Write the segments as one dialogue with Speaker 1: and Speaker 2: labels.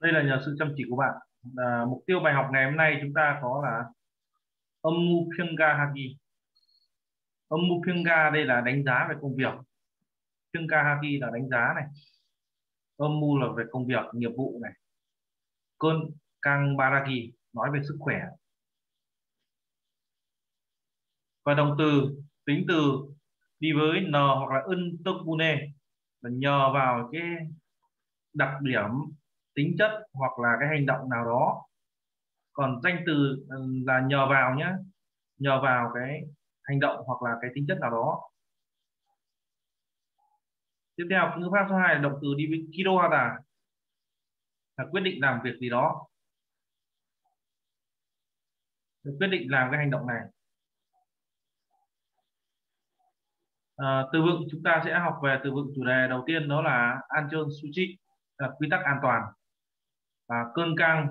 Speaker 1: đây là nhờ sự chăm chỉ của bạn. À, mục tiêu bài học ngày hôm nay chúng ta có là âm mu ga haki âm mu ga đây là đánh giá về công việc. Ga haki là đánh giá này. Âm mu là về công việc nghiệp vụ này. Cơn căng baraki nói về sức khỏe. Và động từ tính từ đi với n hoặc là ân tức là nhờ vào cái đặc điểm tính chất hoặc là cái hành động nào đó. Còn danh từ là nhờ vào nhé nhờ vào cái hành động hoặc là cái tính chất nào đó. Tiếp theo ngữ pháp số 2 là động từ đi với kido là quyết định làm việc gì đó. Quyết định làm cái hành động này. À, từ vựng chúng ta sẽ học về từ vựng chủ đề đầu tiên đó là Anchon Suchi là quy tắc an toàn và cơn căng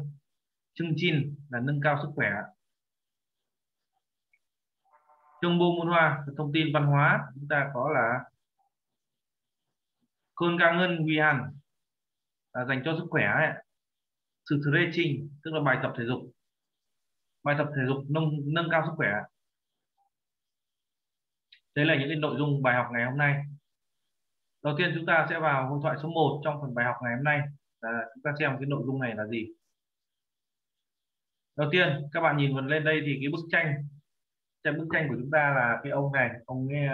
Speaker 1: chưng chin là nâng cao sức khỏe. Trong bô môn hoa, thông tin văn hóa, chúng ta có là cơn ca ngân vi hàn là dành cho sức khỏe ấy. sự stretching tức là bài tập thể dục. Bài tập thể dục nâng nâng cao sức khỏe. Đấy là những cái nội dung bài học ngày hôm nay. Đầu tiên chúng ta sẽ vào hội thoại số 1 trong phần bài học ngày hôm nay à, chúng ta xem cái nội dung này là gì đầu tiên các bạn nhìn lên đây thì cái bức tranh trên bức tranh của chúng ta là cái ông này ông nghe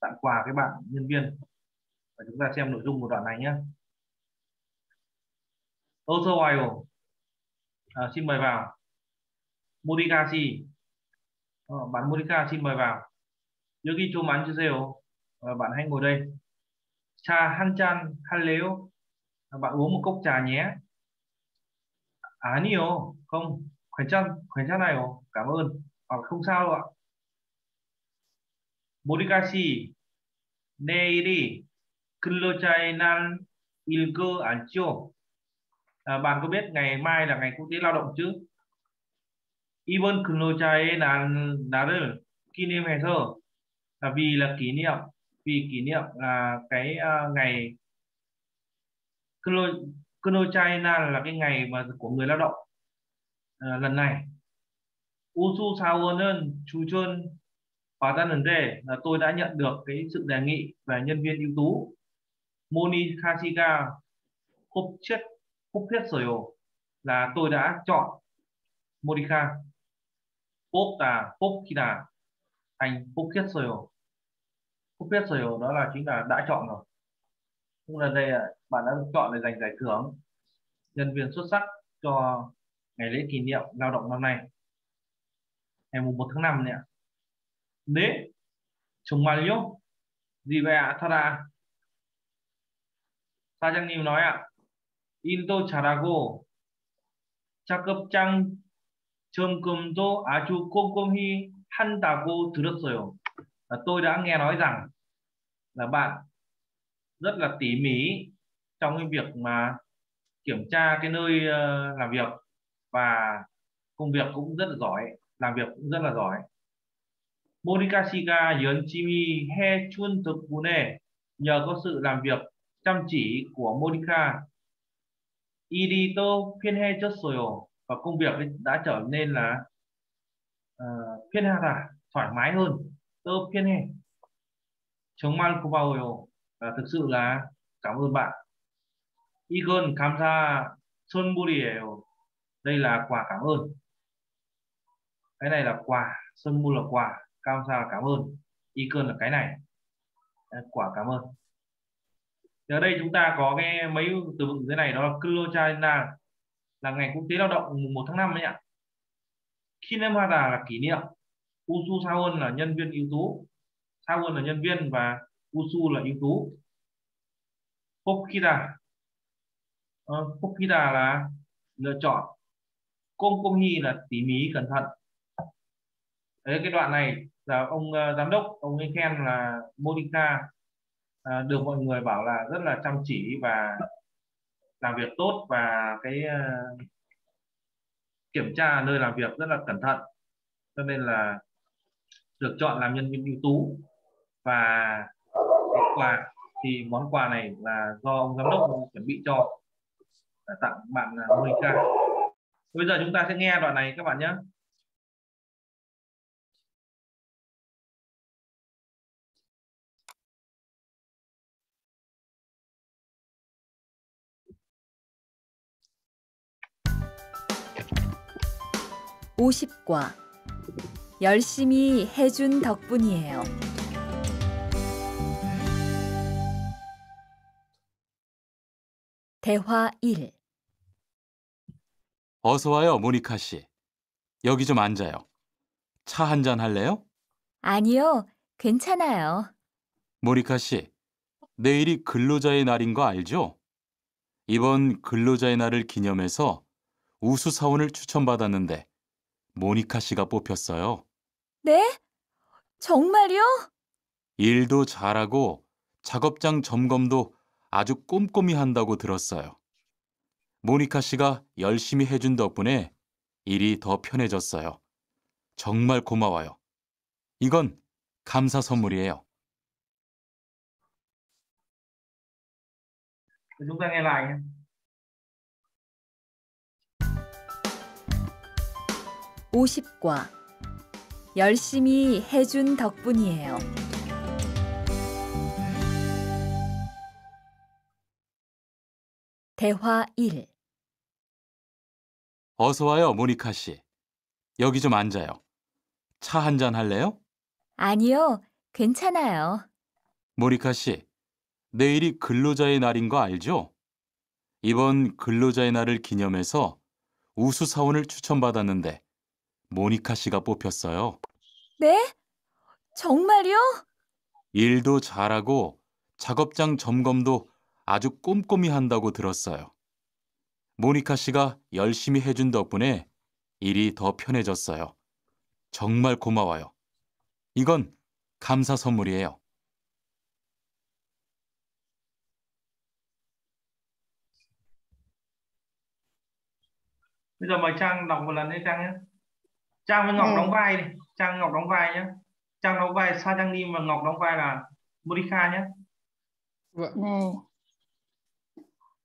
Speaker 1: tặng quà cái bạn nhân viên và chúng ta xem nội dung của đoạn này nhé Also while à, xin mời vào Monica gì ờ, bạn Monica xin mời vào 여기 좀 앉으세요 ờ, bạn hãy ngồi đây trà 한 잔 할래요 bạn uống một cốc trà nhé 아니요 không 괜찮 괜찮아요 cảm ơn hoặc không sao đâu ạ 모리가 씨 내일이 근로자의 날일 거 알죠? À, bạn có biết ngày mai là ngày quốc tế lao động chứ? 이번 근로자의 날, 날을 기념해서 là vì là kỷ niệm vì kỷ niệm là cái uh, ngày Kunochaina là cái ngày mà của người lao động. À, lần này Usu Saonen Chuchun và ta lần đề là tôi đã nhận được cái sự đề nghị về nhân viên ưu tú. Moni Kashiga Khúc Chiết Khúc Thiết Soyo là tôi đã chọn Monica khi Popkina thành Khúc Thiết Soyo Khúc Thiết Soyo đó là chính là đã chọn rồi. Nhưng lần đây là bạn đã chọn để giành giải thưởng nhân viên xuất sắc cho ngày lễ kỷ niệm lao động năm nay ngày mùng 1 tháng 5 này ạ 네 정말요? gì vậy ạ thật à 사장님 nói ạ 일도 잘하고 작업장 점검도 아주 꼼꼼히 한다고 들었어요. Là tôi đã nghe nói rằng là bạn rất là tỉ mỉ trong cái việc mà kiểm tra cái nơi ờ, làm việc và công việc cũng rất là giỏi làm việc cũng rất là giỏi. Monika Shiga Yonchimi He Chun Thực Pune nhờ có sự làm việc chăm chỉ của Monica Irito Phiên He Chotsoyo và công việc đã trở nên là uh, phiên hà thoải mái hơn. Tớ phiên hè chống man của bao thực sự là cảm ơn bạn. 이건 감사 선물이에요 đây là quà cảm ơn cái này là quà 선물 là quà 감사 là cảm ơn 이건 là cái này quả cảm ơn thì ở đây chúng ta có cái mấy từ vựng dưới này đó là Klochina là ngày quốc tế lao động mùng 1 tháng 5 đấy ạ Kinemhara là kỷ niệm Usu Saon là nhân viên ưu tú Saon là nhân viên và Usu là ưu tú Pokida Ờ, uh, Pokida là lựa chọn. Công Công Komkomhi là tỉ mỉ cẩn thận. Đấy, cái đoạn này là ông uh, giám đốc ông ấy khen là Monica uh, được mọi người bảo là rất là chăm chỉ và làm việc tốt và cái uh, kiểm tra nơi làm việc rất là cẩn thận. Cho nên là được chọn làm nhân viên ưu tú. Và quà thì món quà này là do ông giám đốc chuẩn bị cho tặng bạn là Monica bây giờ chúng ta sẽ nghe đoạn này các bạn nhé
Speaker 2: 오십과 열심히 해준 덕분이에요. 대화 1.
Speaker 3: 어서 와요, 모니카 씨. 여기 좀 앉아요. 차 한 잔 할래요?
Speaker 2: 아니요, 괜찮아요.
Speaker 3: 모니카 씨, 내일이 근로자의 날인 거 알죠? 이번 근로자의 날을 기념해서 우수 사원을 추천받았는데 모니카 씨가 뽑혔어요.
Speaker 2: 네? 정말요?
Speaker 3: 일도 잘하고 작업장 점검도 아주 꼼꼼히 한다고 들었어요. 모니카 씨가 열심히 해준 덕분에 일이 더 편해졌어요. 정말 고마워요. 이건 감사 선물이에요.
Speaker 1: chúng ta nghe lại nhé
Speaker 2: 오십과 열심히 해준 덕분이에요. 대화 1.
Speaker 3: 어서 와요, 모니카 씨. 여기 좀 앉아요. 차 한 잔 할래요?
Speaker 2: 아니요, 괜찮아요.
Speaker 3: 모니카 씨, 내일이 근로자의 날인 거 알죠? 이번 근로자의 날을 기념해서 우수 사원을 추천받았는데 모니카 씨가 뽑혔어요.
Speaker 2: 네? 정말요?
Speaker 3: 일도 잘하고 작업장 점검도 아주 꼼꼼히 한다고 들었어요. 모니카 씨가 열심히 해준 덕분에 일이 더 편해졌어요. 정말 고마워요. 이건 감사 선물이에요.
Speaker 1: bây giờ mời trang đọc một lần đi trang nhé trang với ngọc
Speaker 4: Ừ.
Speaker 1: đóng vai đi trang ngọc đóng vai nhé trang đóng vai sa trang nim và ngọc đóng vai là monica nhé
Speaker 4: Vâng.
Speaker 5: 네.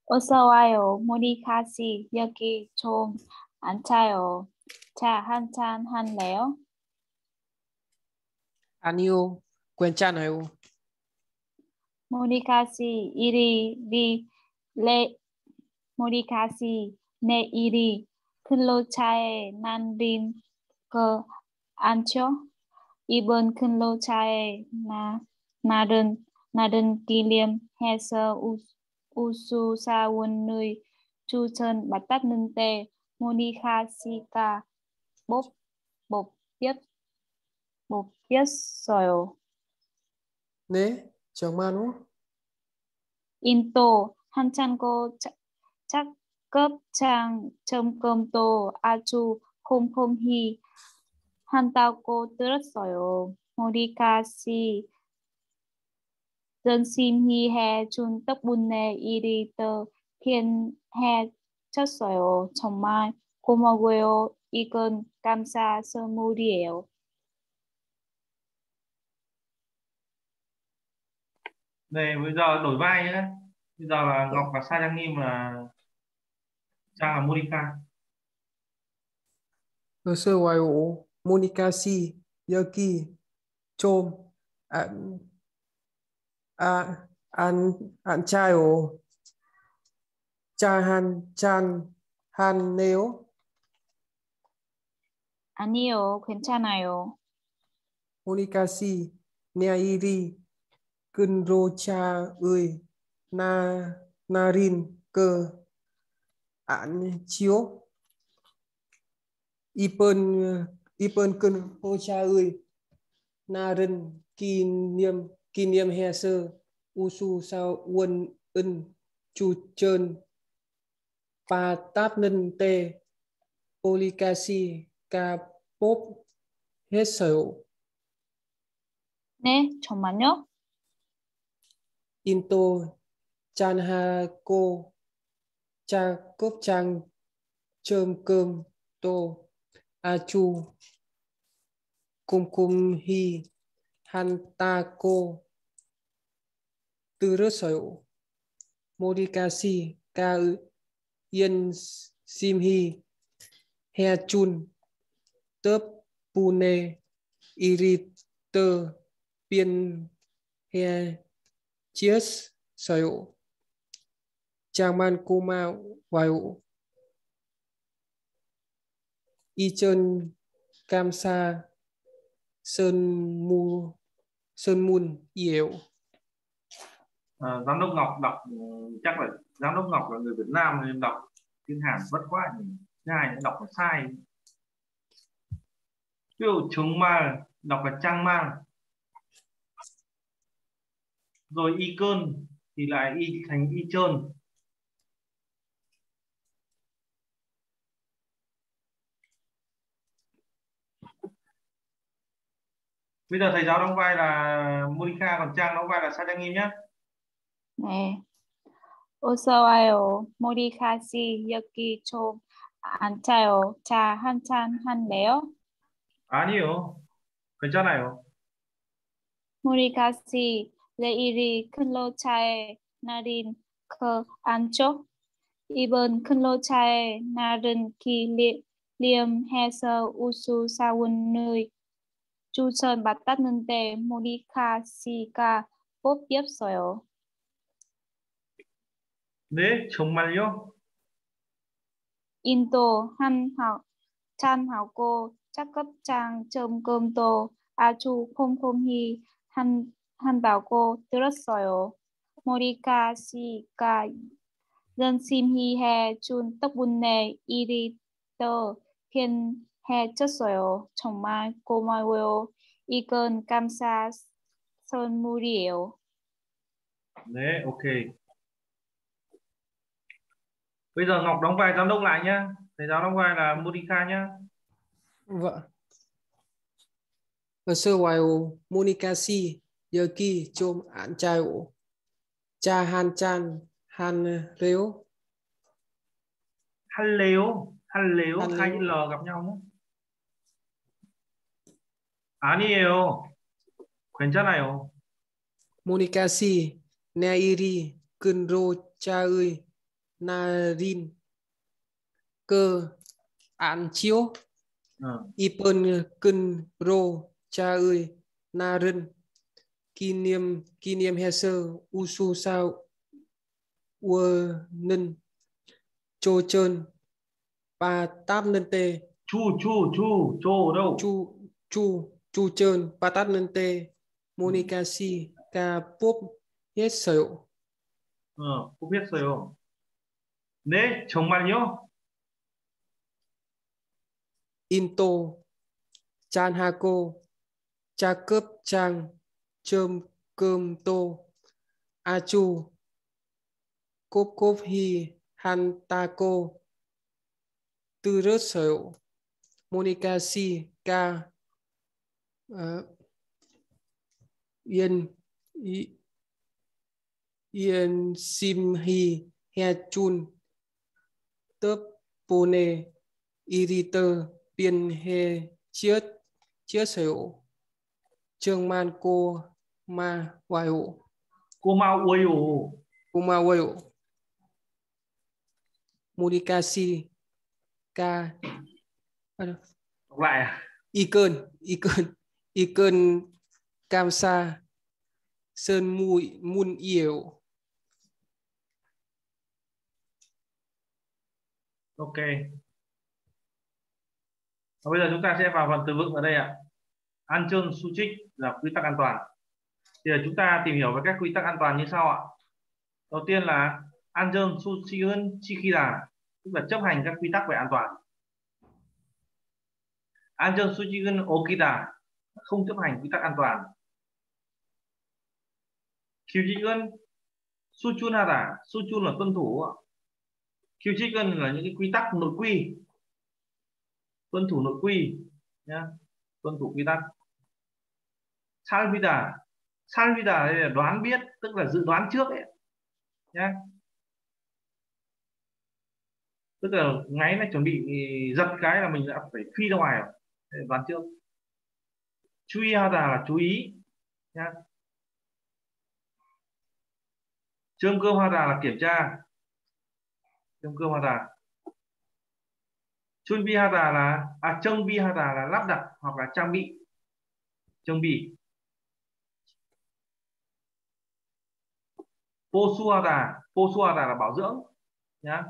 Speaker 5: 어서 와요, 모니카 씨. 여기 좀 앉아요. 차 한 잔 할래요?
Speaker 4: 아니요, 괜찮아요.
Speaker 5: 모니카 씨, 일이 리, 레, 모니카 씨, 내 일이 근로자의 날인 거 않죠? 이번 근로자의 나, 날은, 날은 기념해서 우, 우 수사원의 추천 받았는데 모니카 씨가 못, 못, biết, 못 biết,어요
Speaker 4: 네, 정말요?
Speaker 5: 인도 한창고 작업장 점검도 아주 꼼꼼히 한다고 들었 어요. 모니카 씨 열심히 해준 덕분에 일이 더 편해졌어요. 정말 고마워요. 이건 감사 선물이에요.
Speaker 1: này bây giờ đổi vai nhé bây giờ là ngọc và sa trang nim là trang là monica
Speaker 4: 어서 와요, 모니카 씨. 여기 좀 안, 아, 안, 앉아요. 차 한 잔 할래요?
Speaker 5: 아니요, 괜찮아요.
Speaker 4: 모니카 씨, 내일이 근로자의 나, 날인 그 않지요? 이번 이번 근로자의 날은 기념 기념해서 우수사원은 추천 받았는데 폴리카시가 뽑혔어요.
Speaker 5: 네, 정말요?
Speaker 4: 인도 짠하고 작업장 점검도 아주 꼼꼼히 Hantako Turusoyo Modikasi Ka Yên Simhi Hechun Tớp Pune Iriter Piên He Chies Soyo Changman Kuma Wayo Ichon Kamsa Sơn Mu sơn mun yếu à,
Speaker 1: ờ, giám đốc Ngọc đọc ừ, chắc là giám đốc Ngọc là người Việt Nam nên đọc tiếng Hàn vất quá nhỉ. Thứ hai đọc là sai. Ví dụ chúng ma đọc là trang mang rồi y cơn thì lại y thành y trơn. bây giờ thầy giáo đóng vai là Monica còn Trang đóng vai là Sa Trang Nghiêm nhé
Speaker 5: 네. 어서 와요. 모리카 씨 여기 좀 앉아요. 차 한잔 할래요?
Speaker 1: 아니요 괜찮아요
Speaker 5: 모리카 씨 내일이 근로차에 날인 그 안쪽 이번 근로차에 날은 기리엄해서 우수사원의 추천 받았는데 모리카 씨가 뽑혔어요.
Speaker 1: 네 정말요
Speaker 5: 인도 한 học 찬하고 작업장 점검도 아주 꼼꼼히 한, 한다고 들었어요. 모리카 씨가 열심히 해준 덕분에 일이 더 편 해졌어요. 정말 고마워요. 이건 감사 선물이에요.
Speaker 1: 네 ok bây giờ Ngọc đóng vai giám đốc lại nhá thầy giáo đóng vai là Monica nhá
Speaker 4: vâng 어서 와요 모니카 씨 여기 좀 앉아요 차 한 잔 한래요
Speaker 1: 할래요 할래요
Speaker 4: 할래요.
Speaker 1: hai chữ L gặp nhau nhé 아니에요 괜찮아요
Speaker 4: 모니카 씨 내일이 근로자의 날인 그 안치요
Speaker 1: Ờ,
Speaker 4: 이번 근로자의 날은 기념 기념해서 우수사원은 조전 받았는데
Speaker 1: chu chu chu chu ở đâu
Speaker 4: 주, 주, 주전 받았는데 모니카 씨가 뽑혔어요.
Speaker 1: ờ không biết rồi 네 정말요
Speaker 4: 인도 짠하고 작업장 점검도 아주 꼼꼼히 한다고 들었어 uh, Yên y, Yên Sim Hi He Chun Tớp Pone Iriter biên He Chiết Chiết Sở Hữu Trương Man Cô Ma
Speaker 1: Hoài Hữu Cô Ma
Speaker 4: Uây Hữu Cô Ma Uây Hữu Murikasi Ka ờ,
Speaker 1: Đọc lại à?
Speaker 4: Y cơn, y cơn y cơn cam sa, sơn mùi mun yêu
Speaker 1: ok. Và bây giờ chúng ta sẽ vào phần từ vựng ở đây ạ. An chương su trích là quy tắc an toàn. Thì chúng ta tìm hiểu về các quy tắc an toàn như sau ạ. Đầu tiên là an dương su chi hơn chi khi là tức là chấp hành các quy tắc về an toàn. An dương su chi hơn okida không chấp hành quy tắc an toàn. Khiêu chi ơn, su chun hara su chun là tuân thủ ạ. khiêu chi hơn là những cái quy tắc nội quy. Tuân thủ nội quy nhá. Tuân thủ quy tắc. Salvida salvida đây là đoán biết tức là dự đoán trước ấy nhá. Tức là ngáy là chuẩn bị giật cái là mình đã phải phi ra ngoài rồi đoán trước chú ý là chú ý. Nhá. Trương cơ hada là kiểm tra. Trong cơ ha, đà. Chun bi ha, đà là à trông bi hata là lắp đặt hoặc là trang bị. Trông bị posuhata đà. Là bảo dưỡng. Nhá.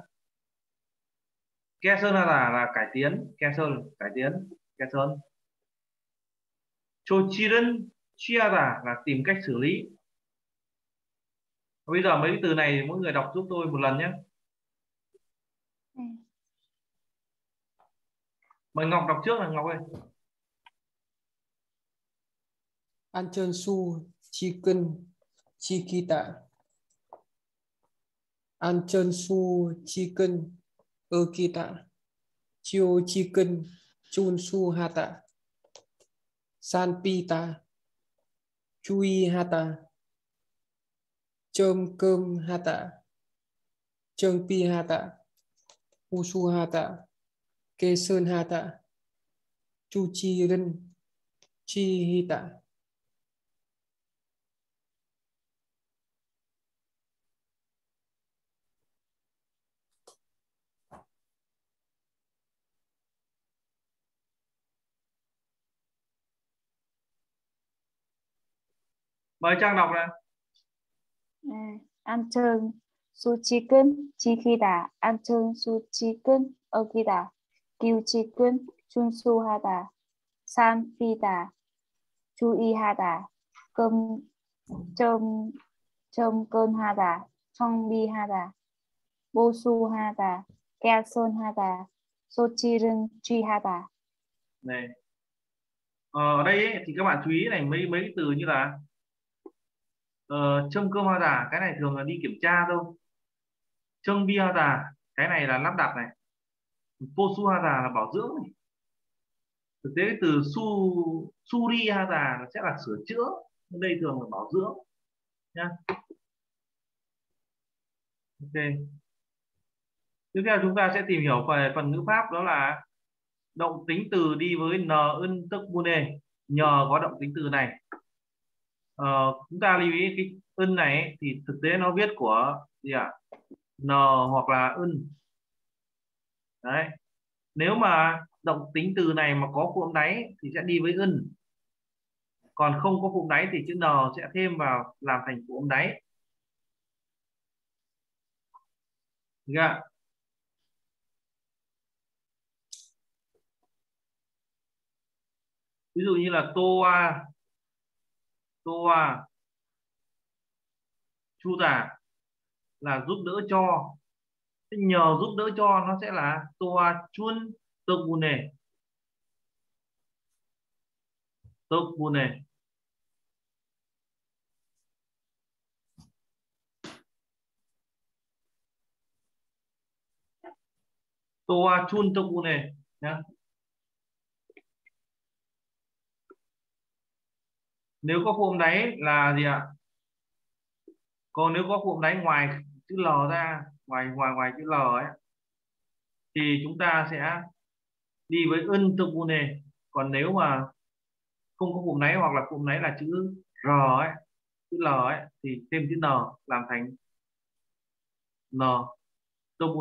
Speaker 1: Keson là là cải tiến. Keson cải tiến. Keson Chochiren Chiara là tìm cách xử lý bây giờ mấy cái từ này mỗi người đọc giúp tôi một lần nhé
Speaker 5: Ừ.
Speaker 1: mời Ngọc đọc trước là Ngọc ơi
Speaker 4: Anchon su chicken chikita. Anchon su chicken okita. Chio chicken chun su hata. Sanpita. Chui hata. Chôm cơm hata. Chôm pi hata. Usu hata. Kê sơn hata. Chu chi rin. Chi hita.
Speaker 1: mời trang đọc này.
Speaker 5: À, an thường su chi cân chi khi đà an thường su chi cân ở khi đà kiu chi cân chun su ha đà san phi đà chú y ha đà cơm chôm chôm cơn ha đà trong bi ha đà bô su ha đà kea son ha đà so chi rừng chi ha đà.
Speaker 1: Này. Ờ, ở đây ấy, thì các bạn chú ý này mấy mấy từ như là ờ, châm cơm hoa giả cái này thường là đi kiểm tra thôi. Trông bia hoa giả cái này là lắp đặt này. Posu hoa giả là bảo dưỡng này. Thực tế từ su suri hoa giả nó sẽ là sửa chữa nhưng đây thường là bảo dưỡng nha ok. Tiếp theo chúng ta sẽ tìm hiểu về phần ngữ pháp đó là động tính từ đi với n ân tức bune. Nhờ có động tính từ này uh, chúng ta lưu ý cái ân này ấy, thì thực tế nó viết của gì ạ? N hoặc là ân đấy. Nếu mà động tính từ này mà có cụm đáy thì sẽ đi với ân còn không có cụm đáy thì chữ n sẽ thêm vào làm thành cụm đáy. Được chưa? ví dụ như là toa toa. Chu giả là giúp đỡ cho. Thế nhờ giúp đỡ cho nó sẽ là toa chun tộc bune tộc bune toa chun tộc bune nhá. Nếu có cụm đáy là gì ạ? Còn nếu có cụm đáy ngoài chữ L ra, ngoài ngoài ngoài chữ L ấy, thì chúng ta sẽ đi với ân tương còn nếu mà không có cụm đáy hoặc là cụm đáy là chữ R ấy, chữ L ấy, thì thêm chữ N làm thành N tương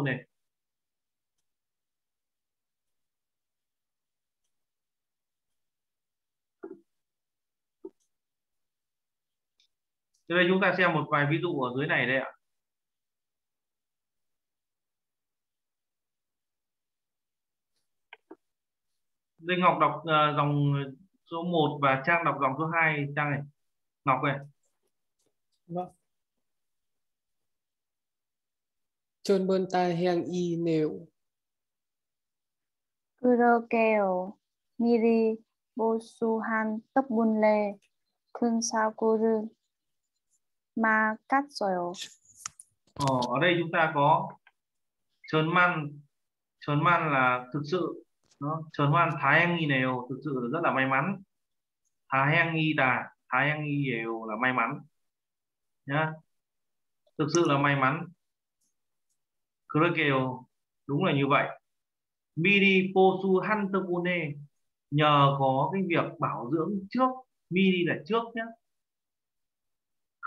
Speaker 1: Thế đây chúng ta xem một vài ví dụ ở dưới này đây ạ. Linh Ngọc đọc ờ, dòng số 1 và Trang đọc dòng số 2 Trang này. Ngọc này.
Speaker 4: Vâng. Chôn bơn ta hèn y nếu.
Speaker 5: Kuro keo miri bosuhan tóc bun lê. khương sao cô rương ma cắt soil.
Speaker 1: Ờ, ở đây chúng ta có trơn man trơn man là thực sự nó trơn man thái anh nghi đều thực sự rất là may mắn. Thái anh nghi đà, thái anh nghi đều là may mắn, nhá. Thực sự là may mắn. Krekeo đúng là như vậy. Midi Posu Hantapune nhờ có cái việc bảo dưỡng trước Midi là trước nhé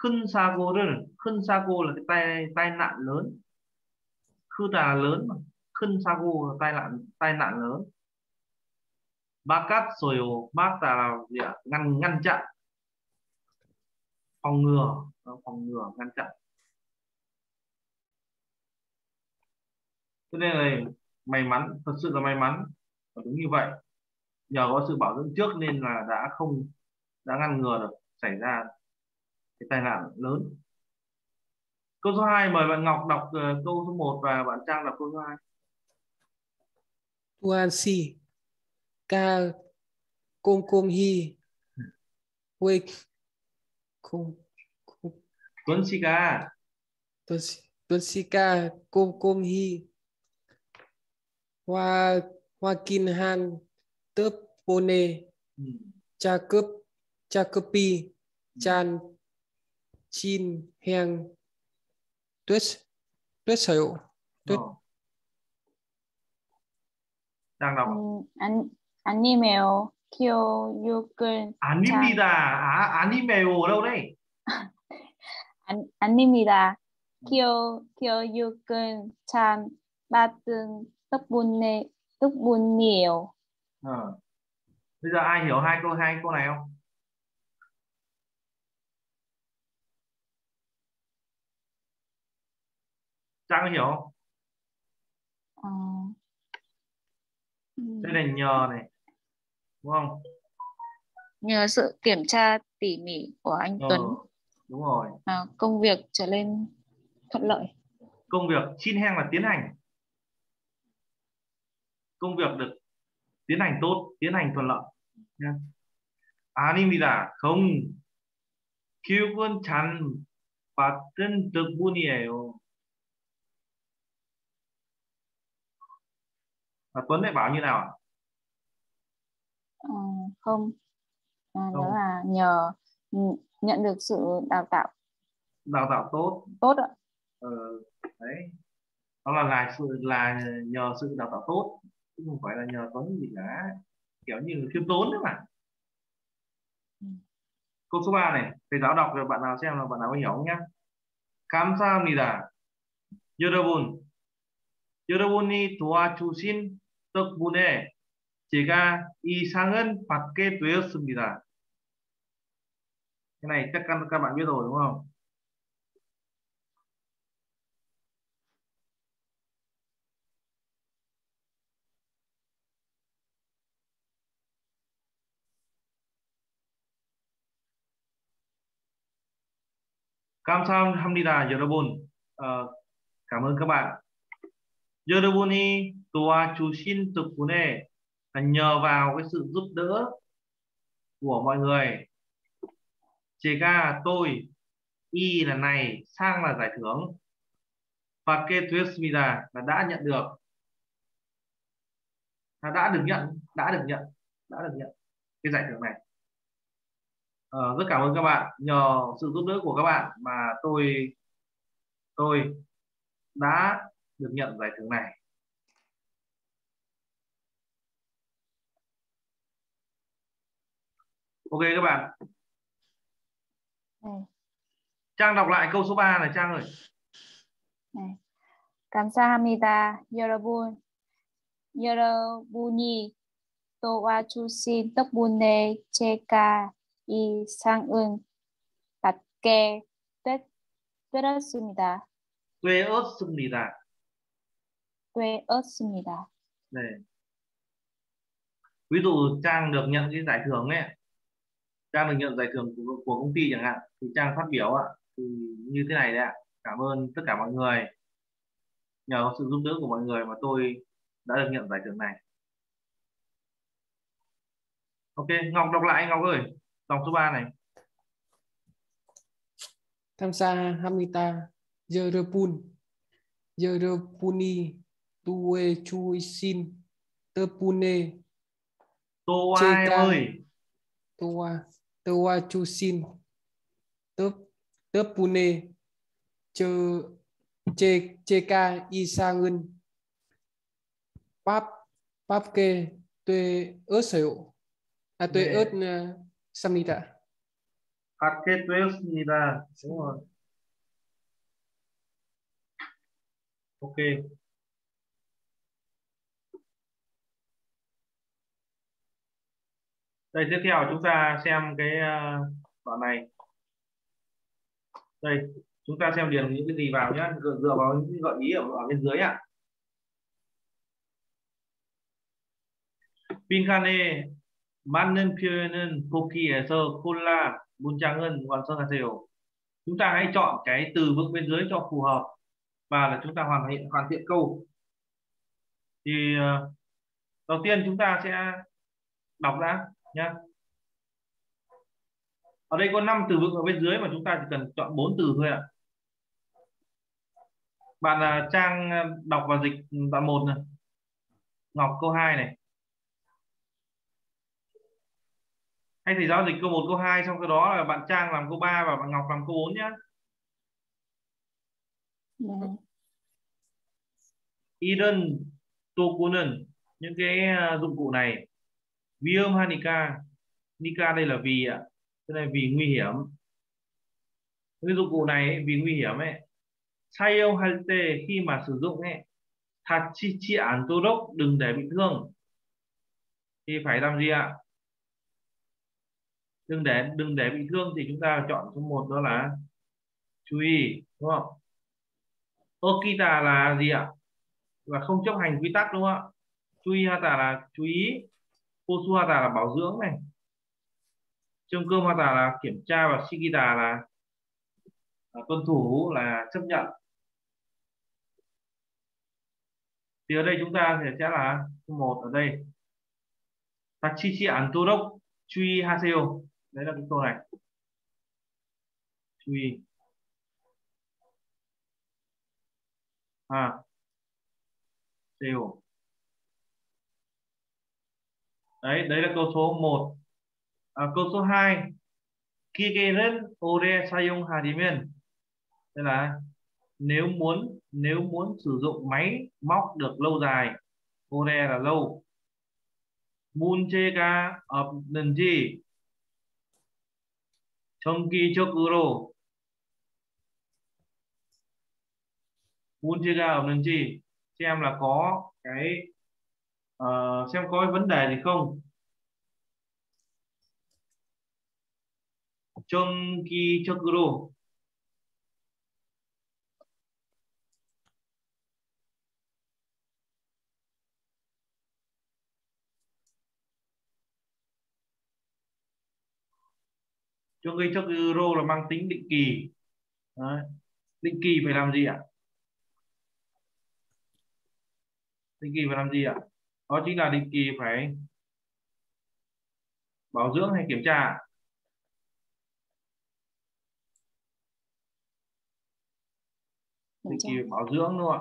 Speaker 1: 큰 사고를 큰 사고 là cái tai tai nạn lớn 크다 là lớn mà. 큰 사고 là tai nạn tai nạn lớn 바깥서요 막다 là gì ạ? ngăn ngăn chặn phòng ngừa Đó, phòng ngừa ngăn chặn cho nên là may mắn thật sự là may mắn và đúng như vậy nhờ có sự bảo dưỡng trước nên là đã không đã ngăn ngừa được xảy ra cái tai nạn lớn. Câu số 2 mời bạn Ngọc đọc ờ, câu số 1 và bạn Trang đọc câu số 2
Speaker 4: Tuan si ca công công hi quê công
Speaker 1: Tuấn
Speaker 4: si tuan si ca công công hi hoa hoa kin han tớp pone
Speaker 1: ừ.
Speaker 4: cha cướp cha cướpi chan chin heng tuyết tuyết sở hữu tuyết
Speaker 1: Rồi. Trang đọc
Speaker 5: 음, 안, 아니메요. 키오육을
Speaker 1: 아닙니다 à, 아니메요 ở đâu đây
Speaker 5: 안, 아닙니다. 키오 키오육은 참 받은 덕분에 덕분이에요.
Speaker 1: Ờ. bây giờ ai hiểu hai câu hai câu này không Trang có hiểu không
Speaker 5: 어, 음,
Speaker 1: đây là nhờ này đúng không
Speaker 5: nhờ sự kiểm tra tỉ mỉ của anh
Speaker 1: Ờ,
Speaker 5: Tuấn,
Speaker 1: đúng rồi
Speaker 5: à, công việc trở nên thuận lợi.
Speaker 1: công việc xin heng là tiến hành công việc được tiến hành tốt tiến hành thuận lợi nha 아닙니다 không 교육은 잘 받은 덕분이에요 và Tuấn lại bảo như nào ạ
Speaker 5: Ờ, không, à, đó
Speaker 1: Không.
Speaker 5: là nhờ nh- nhận được sự đào tạo
Speaker 1: đào tạo tốt
Speaker 5: tốt ạ.
Speaker 1: ờ, đấy đó là là sự là nhờ sự đào tạo tốt chứ không phải là nhờ Tuấn gì cả kiểu như là khiêm tốn đấy mà
Speaker 5: Ừ.
Speaker 1: câu số 3 này thầy giáo đọc cho bạn nào xem là bạn nào có hiểu không nhá 감사합니다 여러분 여러분이 도와주신 덕분에 제가 이 상은 받게 되었습니다 cái này chắc các, các bạn biết rồi đúng không 감사합니다, 여러분. Ờ, cảm ơn các bạn. Yodobuni Toa Chú Xin Tục Phú Nê là nhờ vào cái sự giúp đỡ của mọi người. Chê ga tôi, y là này, sang là giải thưởng. Và kê là đã nhận được. Là đã được nhận, đã được nhận, đã được nhận cái giải thưởng này. Ờ, rất cảm ơn các bạn nhờ sự giúp đỡ của các bạn mà tôi tôi đã được nhận giải thưởng này ok các bạn
Speaker 5: 네.
Speaker 1: Trang đọc lại câu số 3 này Trang ơi
Speaker 5: 네. 감사합니다. 여러분, 여러분이 도와주신 덕분에 제가 이 상은 받게 됐, 되었습니다.
Speaker 1: 되었습니다
Speaker 5: 되었습니다.
Speaker 1: này ví dụ Trang được nhận cái giải thưởng ấy Trang được nhận giải thưởng của, của công ty chẳng hạn thì Trang phát biểu ạ thì như thế này đấy ạ cảm ơn tất cả mọi người nhờ sự giúp đỡ của mọi người mà tôi đã được nhận giải thưởng này ok Ngọc đọc lại Ngọc ơi dòng số 3 này
Speaker 4: 감사합니다. Tue Chui Sin Tepune Toa em ơi. Toa Toa Chu Sin Tep Tepune
Speaker 1: Chơ
Speaker 4: Chê
Speaker 1: Chê
Speaker 4: Ca Isa Ngân. Pap Pap Kê Tuê ớt
Speaker 1: sở
Speaker 4: hữu. À tuê ớt uh,
Speaker 1: à, Samnita Pap Kê Tuê ớt Samnita Đúng rồi. Ok. đây tiếp theo chúng ta xem cái ờ, đoạn này. Đây chúng ta xem điền những cái gì vào nhé dựa, dựa vào những gợi ý ở, ở bên dưới ạ. Pinkane Mannen Pyönen Poki Sơ Kola Bunchang은 Wansangaseo chúng ta hãy chọn cái từ vựng bên dưới cho phù hợp và là chúng ta hoàn thiện hoàn thiện câu. Thì ờ, đầu tiên chúng ta sẽ đọc đã nhá. Ở đây có 5 từ vựng ở bên dưới mà chúng ta chỉ cần chọn 4 từ thôi ạ. Bạn uh, trang à, đọc và dịch ừ, đoạn 1 này. Ngọc câu 2 này. Hay thì giáo dịch câu 1 câu 2 xong cái đó là bạn trang làm câu 3 và bạn ngọc làm câu 4 nhá. Yeah. Eden, Tokunen những cái à, dụng cụ này vi âm hanika nika đây là vì, ạ, cái này vì nguy hiểm. Cái dụng cụ này, vì nguy hiểm ấy. Sayo halte khi mà sử dụng ấy, thật chi chi án tu đốc, đừng để bị thương. Thì phải làm gì ạ? Đừng để đừng để bị thương thì chúng ta chọn số một, đó là chú ý, đúng không? Okita là gì ạ? Và không chấp hành quy tắc, đúng không ạ? Chú ý hata là chú ý. Posuhata là bảo dưỡng này. Trông cơm hata là kiểm tra và shikita là, là tuân thủ là chấp nhận. Thì ở đây chúng ta sẽ sẽ là số một ở đây. Tachichi antodok chui haseo. Đấy là cái câu này. Chui. À. Seo đấy đấy là câu số 1 à, câu số 2 기계는 오래 사용하려면 tức là nếu muốn nếu muốn sử dụng máy móc được lâu dài ore là lâu 문제가 없는지 정기적으로 문제가 없는지 xem là có cái uh, xem có vấn đề gì không? Chonki Chokuro Chonki Chokuro là mang tính định kỳ. Đấy. định kỳ phải làm gì ạ? Định kỳ phải làm gì ạ? đó chính là định kỳ phải bảo dưỡng hay kiểm tra định kỳ bảo dưỡng đúng không ạ?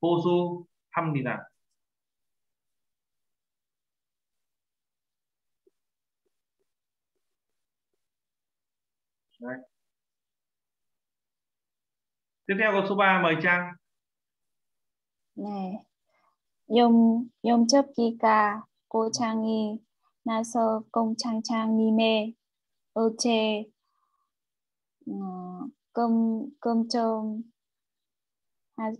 Speaker 1: Cô su thăm thì nào? Đấy. tiếp theo con số 3 mời trang.
Speaker 5: 네. 용, 용접기가 고장이 나서 공장장님의 어제 어, 금, 금좀 하,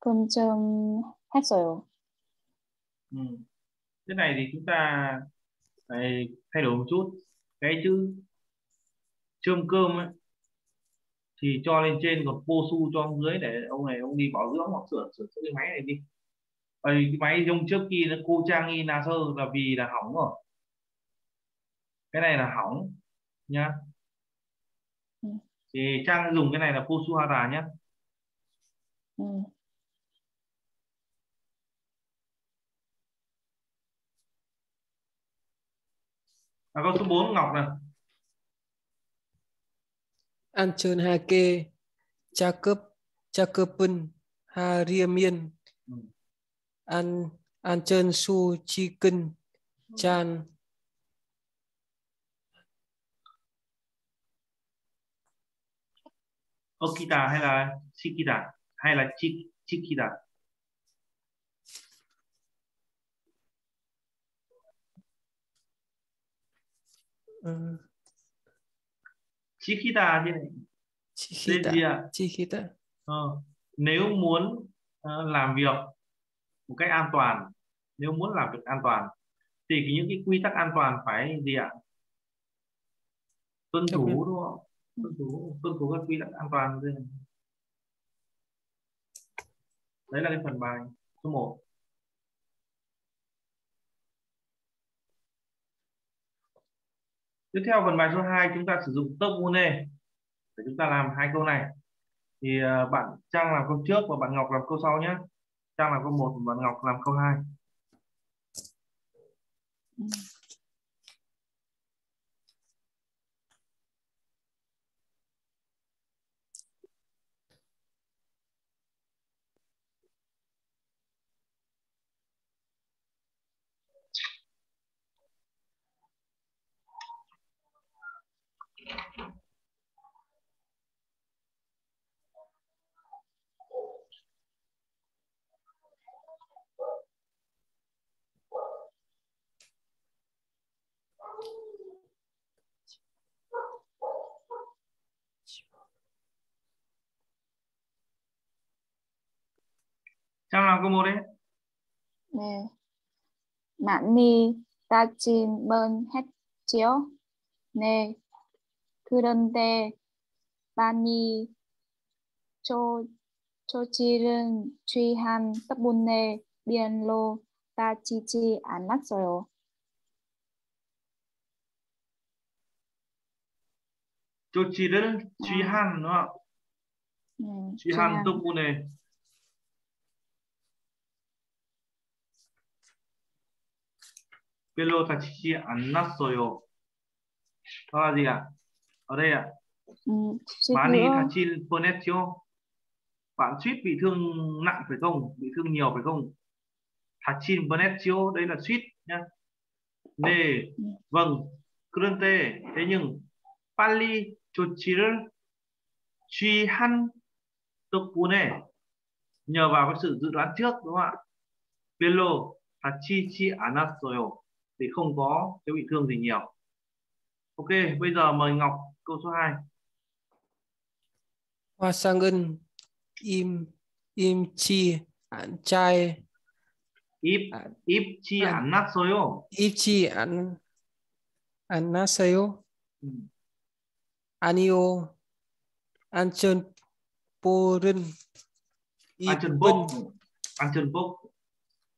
Speaker 5: 금좀 했어요.
Speaker 1: Ừ. Thế này thì chúng ta phải thay đổi một chút. Cái chữ chơm cơm ấy thì cho lên trên còn po su cho ông dưới để ông này ông đi bảo dưỡng hoặc sửa sửa cái máy này đi. Bởi vì cái máy dùng trước kia nó cô trang y na sơ là vì là hỏng rồi. Cái này là hỏng nhá.
Speaker 5: Ừ.
Speaker 1: thì trang dùng cái này là posu hara nhá.
Speaker 5: 음,
Speaker 1: à, câu số 4 Ngọc này
Speaker 4: Anchon Hake, Jacob, Jacobun, Hariamien,
Speaker 1: ừ.
Speaker 4: An Anchon Su Chicken, Chan,
Speaker 1: Okita hay là Shikita hay là Chik Chikita?
Speaker 4: Uh.
Speaker 1: Chiquita thế này.
Speaker 4: Chiquita. À? Chiquita.
Speaker 1: Ờ, nếu muốn uh, làm việc một cách an toàn, nếu muốn làm việc an toàn thì những cái quy tắc an toàn phải gì ạ? Tuân thủ đúng không? Tuân thủ tuân thủ các quy tắc an toàn. Đấy là cái phần bài số 1. Tiếp theo phần bài số 2 chúng ta sử dụng top une để chúng ta làm hai câu này. Thì à, bạn Trang làm câu trước và bạn Ngọc làm câu sau nhé. Trang làm câu 1 và bạn Ngọc làm câu 2 Trang làm câu 1 đấy
Speaker 5: 네. 많이 다짐은 했지요? 네. 그런데 많이 조, 조치를 취한 덕분에 별로 다치지 않았어요.
Speaker 1: 조치를 취한 đúng không?
Speaker 5: 네,
Speaker 1: 취한
Speaker 5: 취한.
Speaker 1: 덕분에 별로 다치지 않았어요. đó là gì ạ? Ở đây ạ,
Speaker 5: 음,
Speaker 1: 많이
Speaker 5: 지금
Speaker 1: 다칠 뻔했죠. Bạn suýt bị thương nặng phải không? Bị thương nhiều phải không? 다친 뻔했죠. Đây là suýt nhá. 네, vâng. 그런데 thế nhưng 빨리 조치를 취한 덕분에 nhờ vào cái sự dự đoán trước đúng không ạ? 별로 다치지 않았어요. thì không có cái bị thương gì nhiều. Ok bây giờ mời ngọc câu số 2
Speaker 4: hoa sang ân im im chi
Speaker 1: ăn chai. Ip
Speaker 4: à, ip chi à. ăn nát soyo
Speaker 1: ip
Speaker 4: chi ăn ăn nát soyo anio ăn
Speaker 1: chân porin
Speaker 4: ăn chân
Speaker 1: bốc ăn chân bốc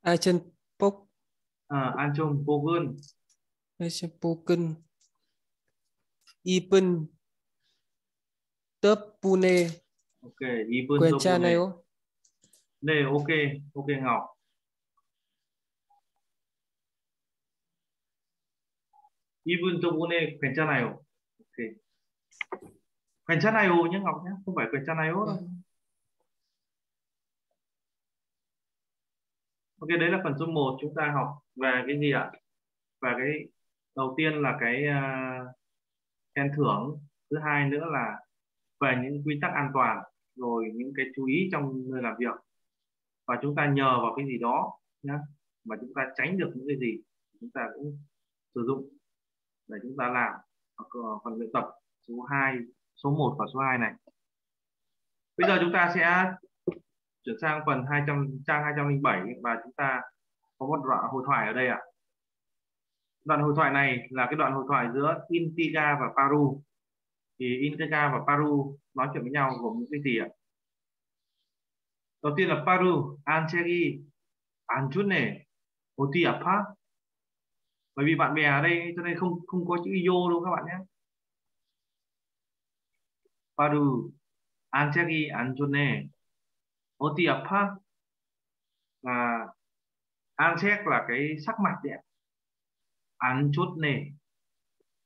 Speaker 4: ăn chân bốc
Speaker 1: à, 안전 bok은
Speaker 4: 안전 복은 이쁜 덕분에
Speaker 1: ok, 입은 덕분에.
Speaker 4: 괜찮아요?
Speaker 1: 네, ok, ok Ngọc. 입은 덕분에 괜찮아요. Ok. 괜찮아요 nhé Ngọc nhé, không phải 괜찮아요 đâu. Ok, đấy là phần số 1 chúng ta học về cái gì ạ? Và cái đầu tiên là cái uh, khen thưởng, thứ hai nữa là về những quy tắc an toàn, rồi những cái chú ý trong nơi làm việc. Và chúng ta nhờ vào cái gì đó nhé, mà chúng ta tránh được những cái gì chúng ta cũng sử dụng để chúng ta làm ờ, phần luyện tập số 2, số 1 và số 2 này. Bây giờ chúng ta sẽ chuyển sang phần 200 trang 207 và chúng ta có một đoạn hội thoại ở đây ạ. Đoạn hội thoại này là cái đoạn hội thoại giữa Intiga và Paru. Thì Intiga và Paru nói chuyện với nhau gồm những cái gì ạ? Đầu tiên là Paru, Anchegi, Anjune, Oti Apa. Bởi vì bạn bè ở đây cho nên không không có chữ yo đâu các bạn nhé. Paru, Anchegi, Anjune, Oti Apa Anchek là cái sắc mặt đấy ạ. An chốt nề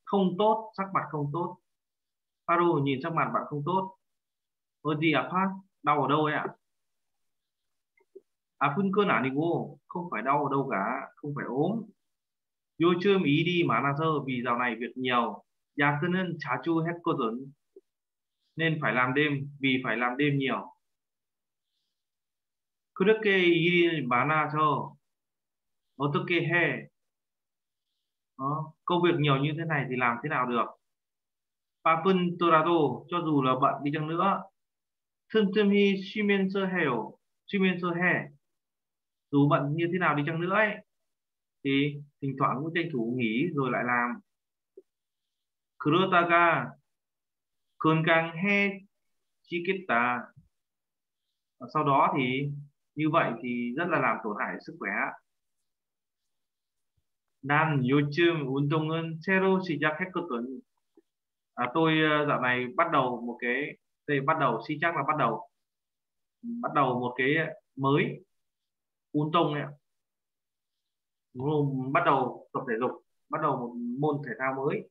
Speaker 1: không tốt sắc mặt không tốt Paru nhìn sắc mặt bạn không tốt Oti Apa đau ở đâu ấy ạ 아픈 건 아니고 không phải đau ở đâu cả không phải ốm 요즘 일이 많아서 vì dạo này việc nhiều 야근은 자주 했거든 nên phải làm đêm vì phải làm đêm nhiều 그렇게 일이 많아서 어떻게 해 Đó, công việc nhiều như thế này thì làm thế nào được 바쁜 더라도 cho dù là bận đi chăng nữa 틈틈이 쉬면서 해요 쉬면서 해 dù bận như thế nào đi chăng nữa ấy thì thỉnh thoảng cũng tranh thủ nghỉ rồi lại làm 그러다가 건강해지겠다 sau đó thì như vậy thì rất là làm tổn hại sức khỏe 난 요즘 운동은 새로 시작했거든 à, tôi ờ, dạo này bắt đầu một cái đây bắt đầu si chắc là bắt đầu bắt đầu một cái mới 운동 ấy bắt đầu tập thể dục bắt đầu một môn thể thao mới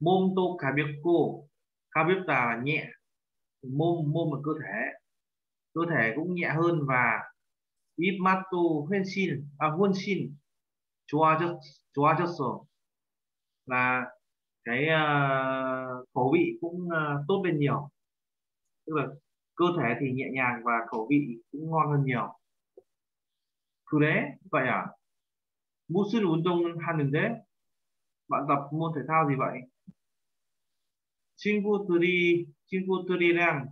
Speaker 1: 몸도 가볍고 가볍다 là nhẹ môn môn là cơ thể cơ thể cũng nhẹ hơn và 입맛도 훨씬 아 훨씬 좋아졌 좋아졌어 là cái uh, khẩu vị cũng uh, tốt lên nhiều tức là cơ thể thì nhẹ nhàng và khẩu vị cũng ngon hơn nhiều 그래 vậy à 무슨 운동을 하는데 bạn tập môn thể thao gì vậy 친구들이 친구들이랑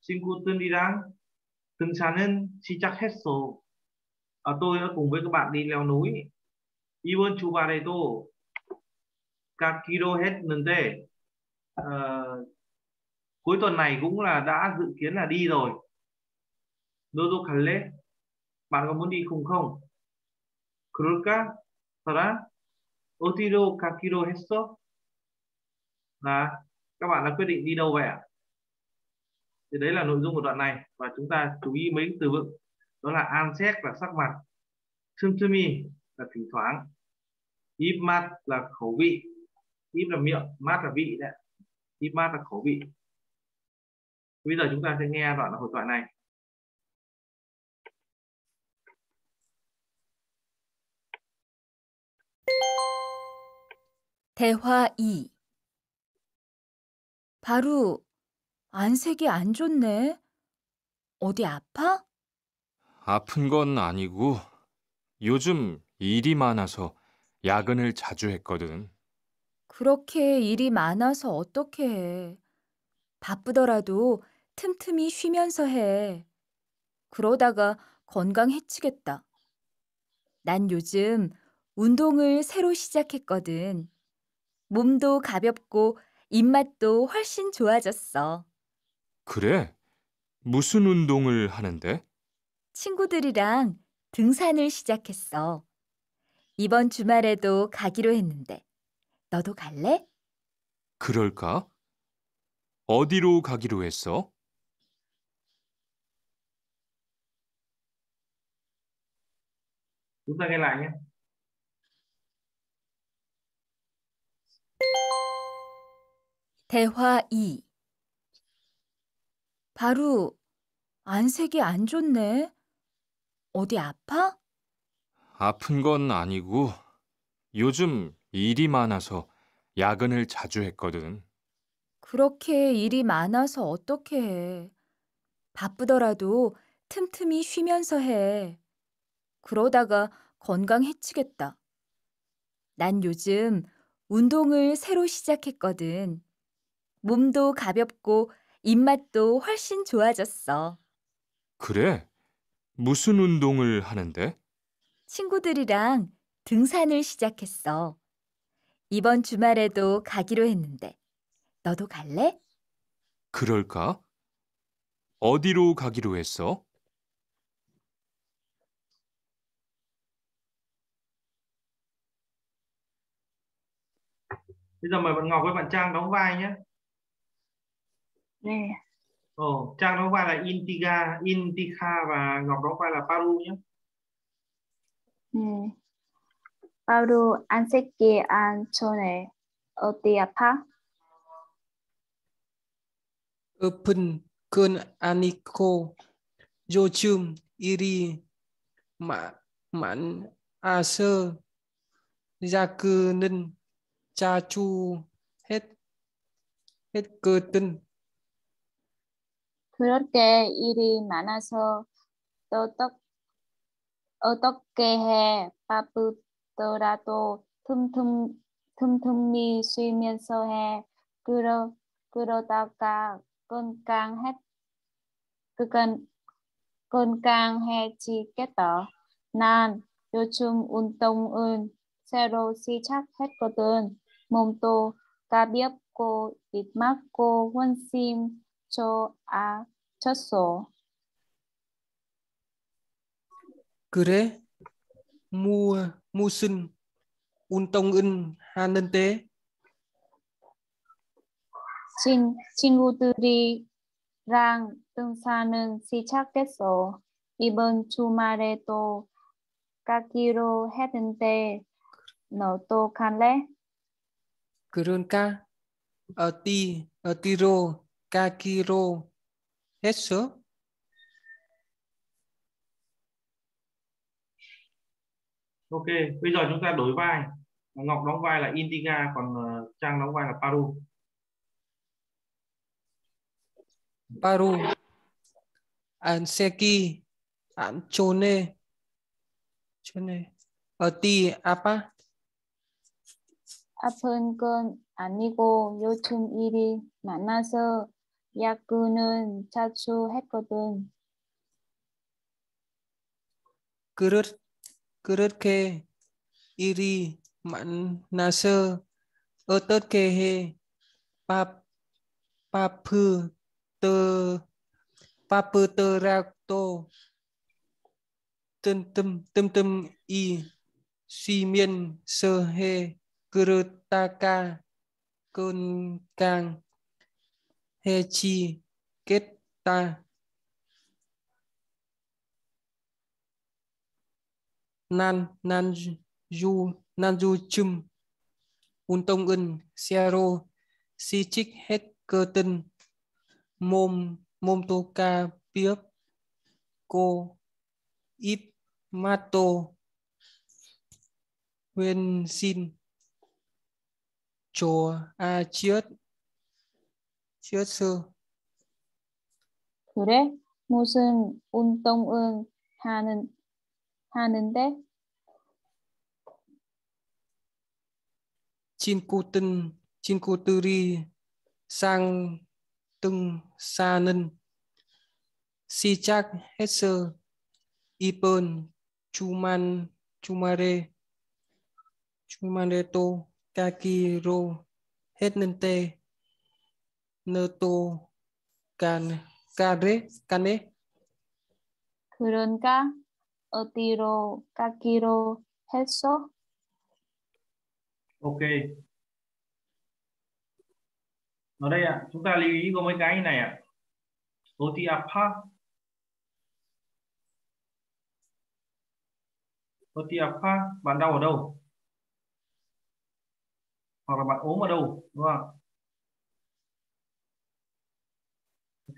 Speaker 1: 친구들이랑 등산은 시작했어. À, tôi đã cùng với các bạn đi leo núi. 이번 주말에도 가기로 했는데 uh, cuối tuần này cũng là đã dự kiến là đi rồi. 너도 갈래? Bạn có muốn đi cùng không? 그럴까? 설아? 어디로 가기로 했어? là các bạn đã quyết định đi đâu vậy ạ thì đấy là nội dung của đoạn này và chúng ta chú ý mấy từ vựng đó là an xét là sắc mặt 틈틈이 là thỉnh thoảng 입 맛 là khẩu vị 입 là miệng mát là vị đấy 입 mát là khẩu vị bây giờ chúng ta sẽ nghe đoạn hội thoại này
Speaker 2: 대화 2 바로 안색이 안 좋네. 어디 아파?
Speaker 3: 아픈 건 아니고 요즘 일이 많아서 야근을 자주 했거든.
Speaker 2: 그렇게 일이 많아서 어떻게 해. 바쁘더라도 틈틈이 쉬면서 해. 그러다가 건강 해치겠다. 난 요즘 운동을 새로 시작했거든. 몸도 가볍고 입맛도 훨씬 좋아졌어.
Speaker 3: 그래? 무슨 운동을 하는데?
Speaker 2: 친구들이랑 등산을 시작했어. 이번 주말에도 가기로 했는데, 너도 갈래?
Speaker 3: 그럴까? 어디로 가기로 했어?
Speaker 1: chúng ta nghe lại nhé
Speaker 2: 대화 2 바로 안색이 안 좋네. 어디 아파?
Speaker 3: 아픈 건 아니고 요즘 일이 많아서 야근을 자주 했거든.
Speaker 2: 그렇게 일이 많아서 어떻게 해. 바쁘더라도 틈틈이 쉬면서 해. 그러다가 건강 해치겠다. 난 요즘 운동을 새로 시작했거든. 몸도 가볍고 입맛도 훨씬 좋아졌어.
Speaker 3: 그래? 무슨 운동을 하는데?
Speaker 2: 친구들이랑 등산을 시작했어. 이번 주말에도 가기로 했는데, 너도 갈래?
Speaker 3: 그럴까? 어디로 가기로 했어?
Speaker 1: bây giờ mời bạn Ngọc với bạn Trang đóng vai nhé
Speaker 5: 네.
Speaker 1: Ồ, Trang đóng vai là Intiga, Intika và Ngọc đóng vai là Paru nhé.
Speaker 5: 네. 바로 안색이 안 좋네. 어디 아파?
Speaker 4: open cơn aniko yochum iri mã mãn a sơ gia cư ninh cha chu hết hết cơ tinh
Speaker 5: 그렇게 일이 많아서 또 떡, 어떻게 해? 바쁘더라도 틈틈, 틈틈이 쉬면서 해. 그러, 그러다가 건강해, 그건 건강해지겠다. 난 요즘 운동은 새로 시작했거든. 몸도 가볍고 입 맞고 훨씬 좋아 졌어.
Speaker 4: 그래? Mua 무슨 운동은 하는데?
Speaker 5: 친, 친구들이랑 등산은 시작했어. 이번 주말에도 가기로 했는데 너도 갈래?
Speaker 4: 그러니까 어디 어디로 가기로 했어?
Speaker 1: ok bây giờ chúng ta đổi vai Ngọc đóng vai là Indiga còn ờ, Trang đóng vai là Paru
Speaker 4: 바로 안세기 안촌에 촌에 어디 아빠?
Speaker 5: 아픈 건 아니고 요즘 일이 많아서 야근은 자주 했거든.
Speaker 4: 그렇 그렇게 일이 많아서 어떻게 해? 밥 바쁘 더 바쁘더라도 뜸뜸 이 쉬면서 해 그러다가 건강 Hechi Keta Nan Nanju Nanju Chum. Untong Ân Sero Sichik Hết Cơ Tinh Mom Mom Tô Ca Piếp Cô Ít Mato Huyên Xin. Chùa A Chiết. 씬 좋아졌어.
Speaker 5: 그래? 무슨 운동은 하는 하는데?
Speaker 4: 친구들 친구들이 sang 등산은 시작했어. 이번 주말 주말에 주말에도 가기로 했는데
Speaker 5: Noto can care cane. Kuronka otiro kakiro heso.
Speaker 1: Ok. Ở đây ạ, à, chúng ta lưu ý có mấy cái này ạ. Oti apa. Oti apa, bạn đau ở đâu? Hoặc là bạn ốm ở đâu, đúng không?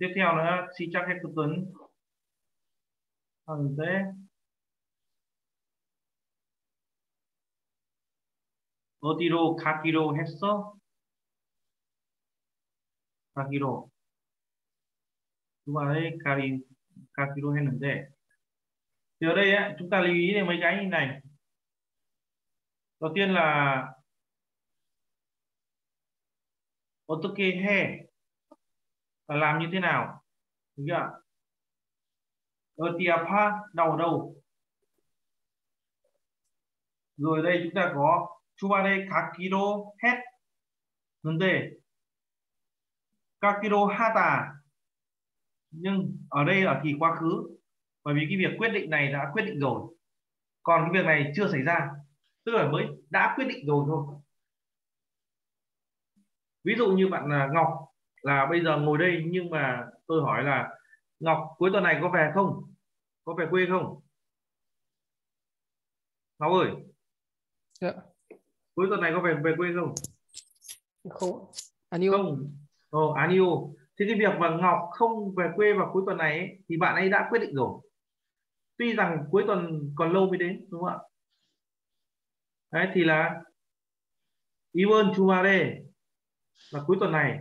Speaker 1: tiếp theo nữa si chắc hết tuấn thế 어디로 가기로 했어? 가기로 주말에 가기, 가기로 했는데 thì ở đây ấy, chúng ta lưu ý đến mấy cái như này đầu tiên là 어떻게 해 là làm như thế nào được chưa 어디 아파 đau ở đâu rồi đây chúng ta có 주말에 가기로 했는데 가기로 하다 nhưng ở đây là kỳ quá khứ bởi vì cái việc quyết định này đã quyết định rồi còn cái việc này chưa xảy ra tức là mới đã quyết định rồi thôi ví dụ như bạn là Ngọc là bây giờ ngồi đây nhưng mà tôi hỏi là Ngọc cuối tuần này có về không? Có về quê không? Ngọc ơi.
Speaker 4: Dạ.
Speaker 1: Cuối tuần này có về về quê không?
Speaker 4: Không. Anio.
Speaker 1: Không. Ồ, oh, Anio. Thế cái việc mà Ngọc không về quê vào cuối tuần này ấy, thì bạn ấy đã quyết định rồi. Tuy rằng cuối tuần còn lâu mới đến, đúng không ạ? Đấy thì là Ivan Chumare là cuối tuần này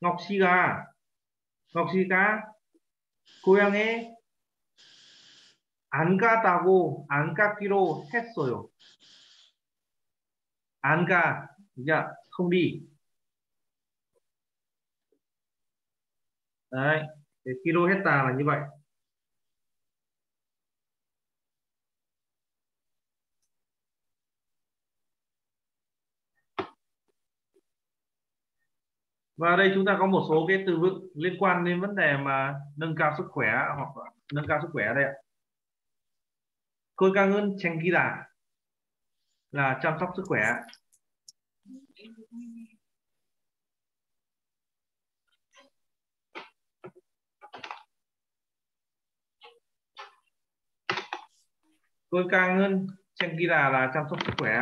Speaker 1: Ngọc 씨가 Ngọc 씨가 고향에 안 가다고 안 가기로 했어요. 안 가, không đi. Đấy, kilo hecta là như vậy. và ở đây chúng ta có một số cái từ vựng liên quan đến vấn đề mà nâng cao sức khỏe hoặc là nâng cao sức khỏe ở đây ạ 건강은 챙기다 là chăm sóc sức khỏe 건강은 챙기다 là chăm sóc sức khỏe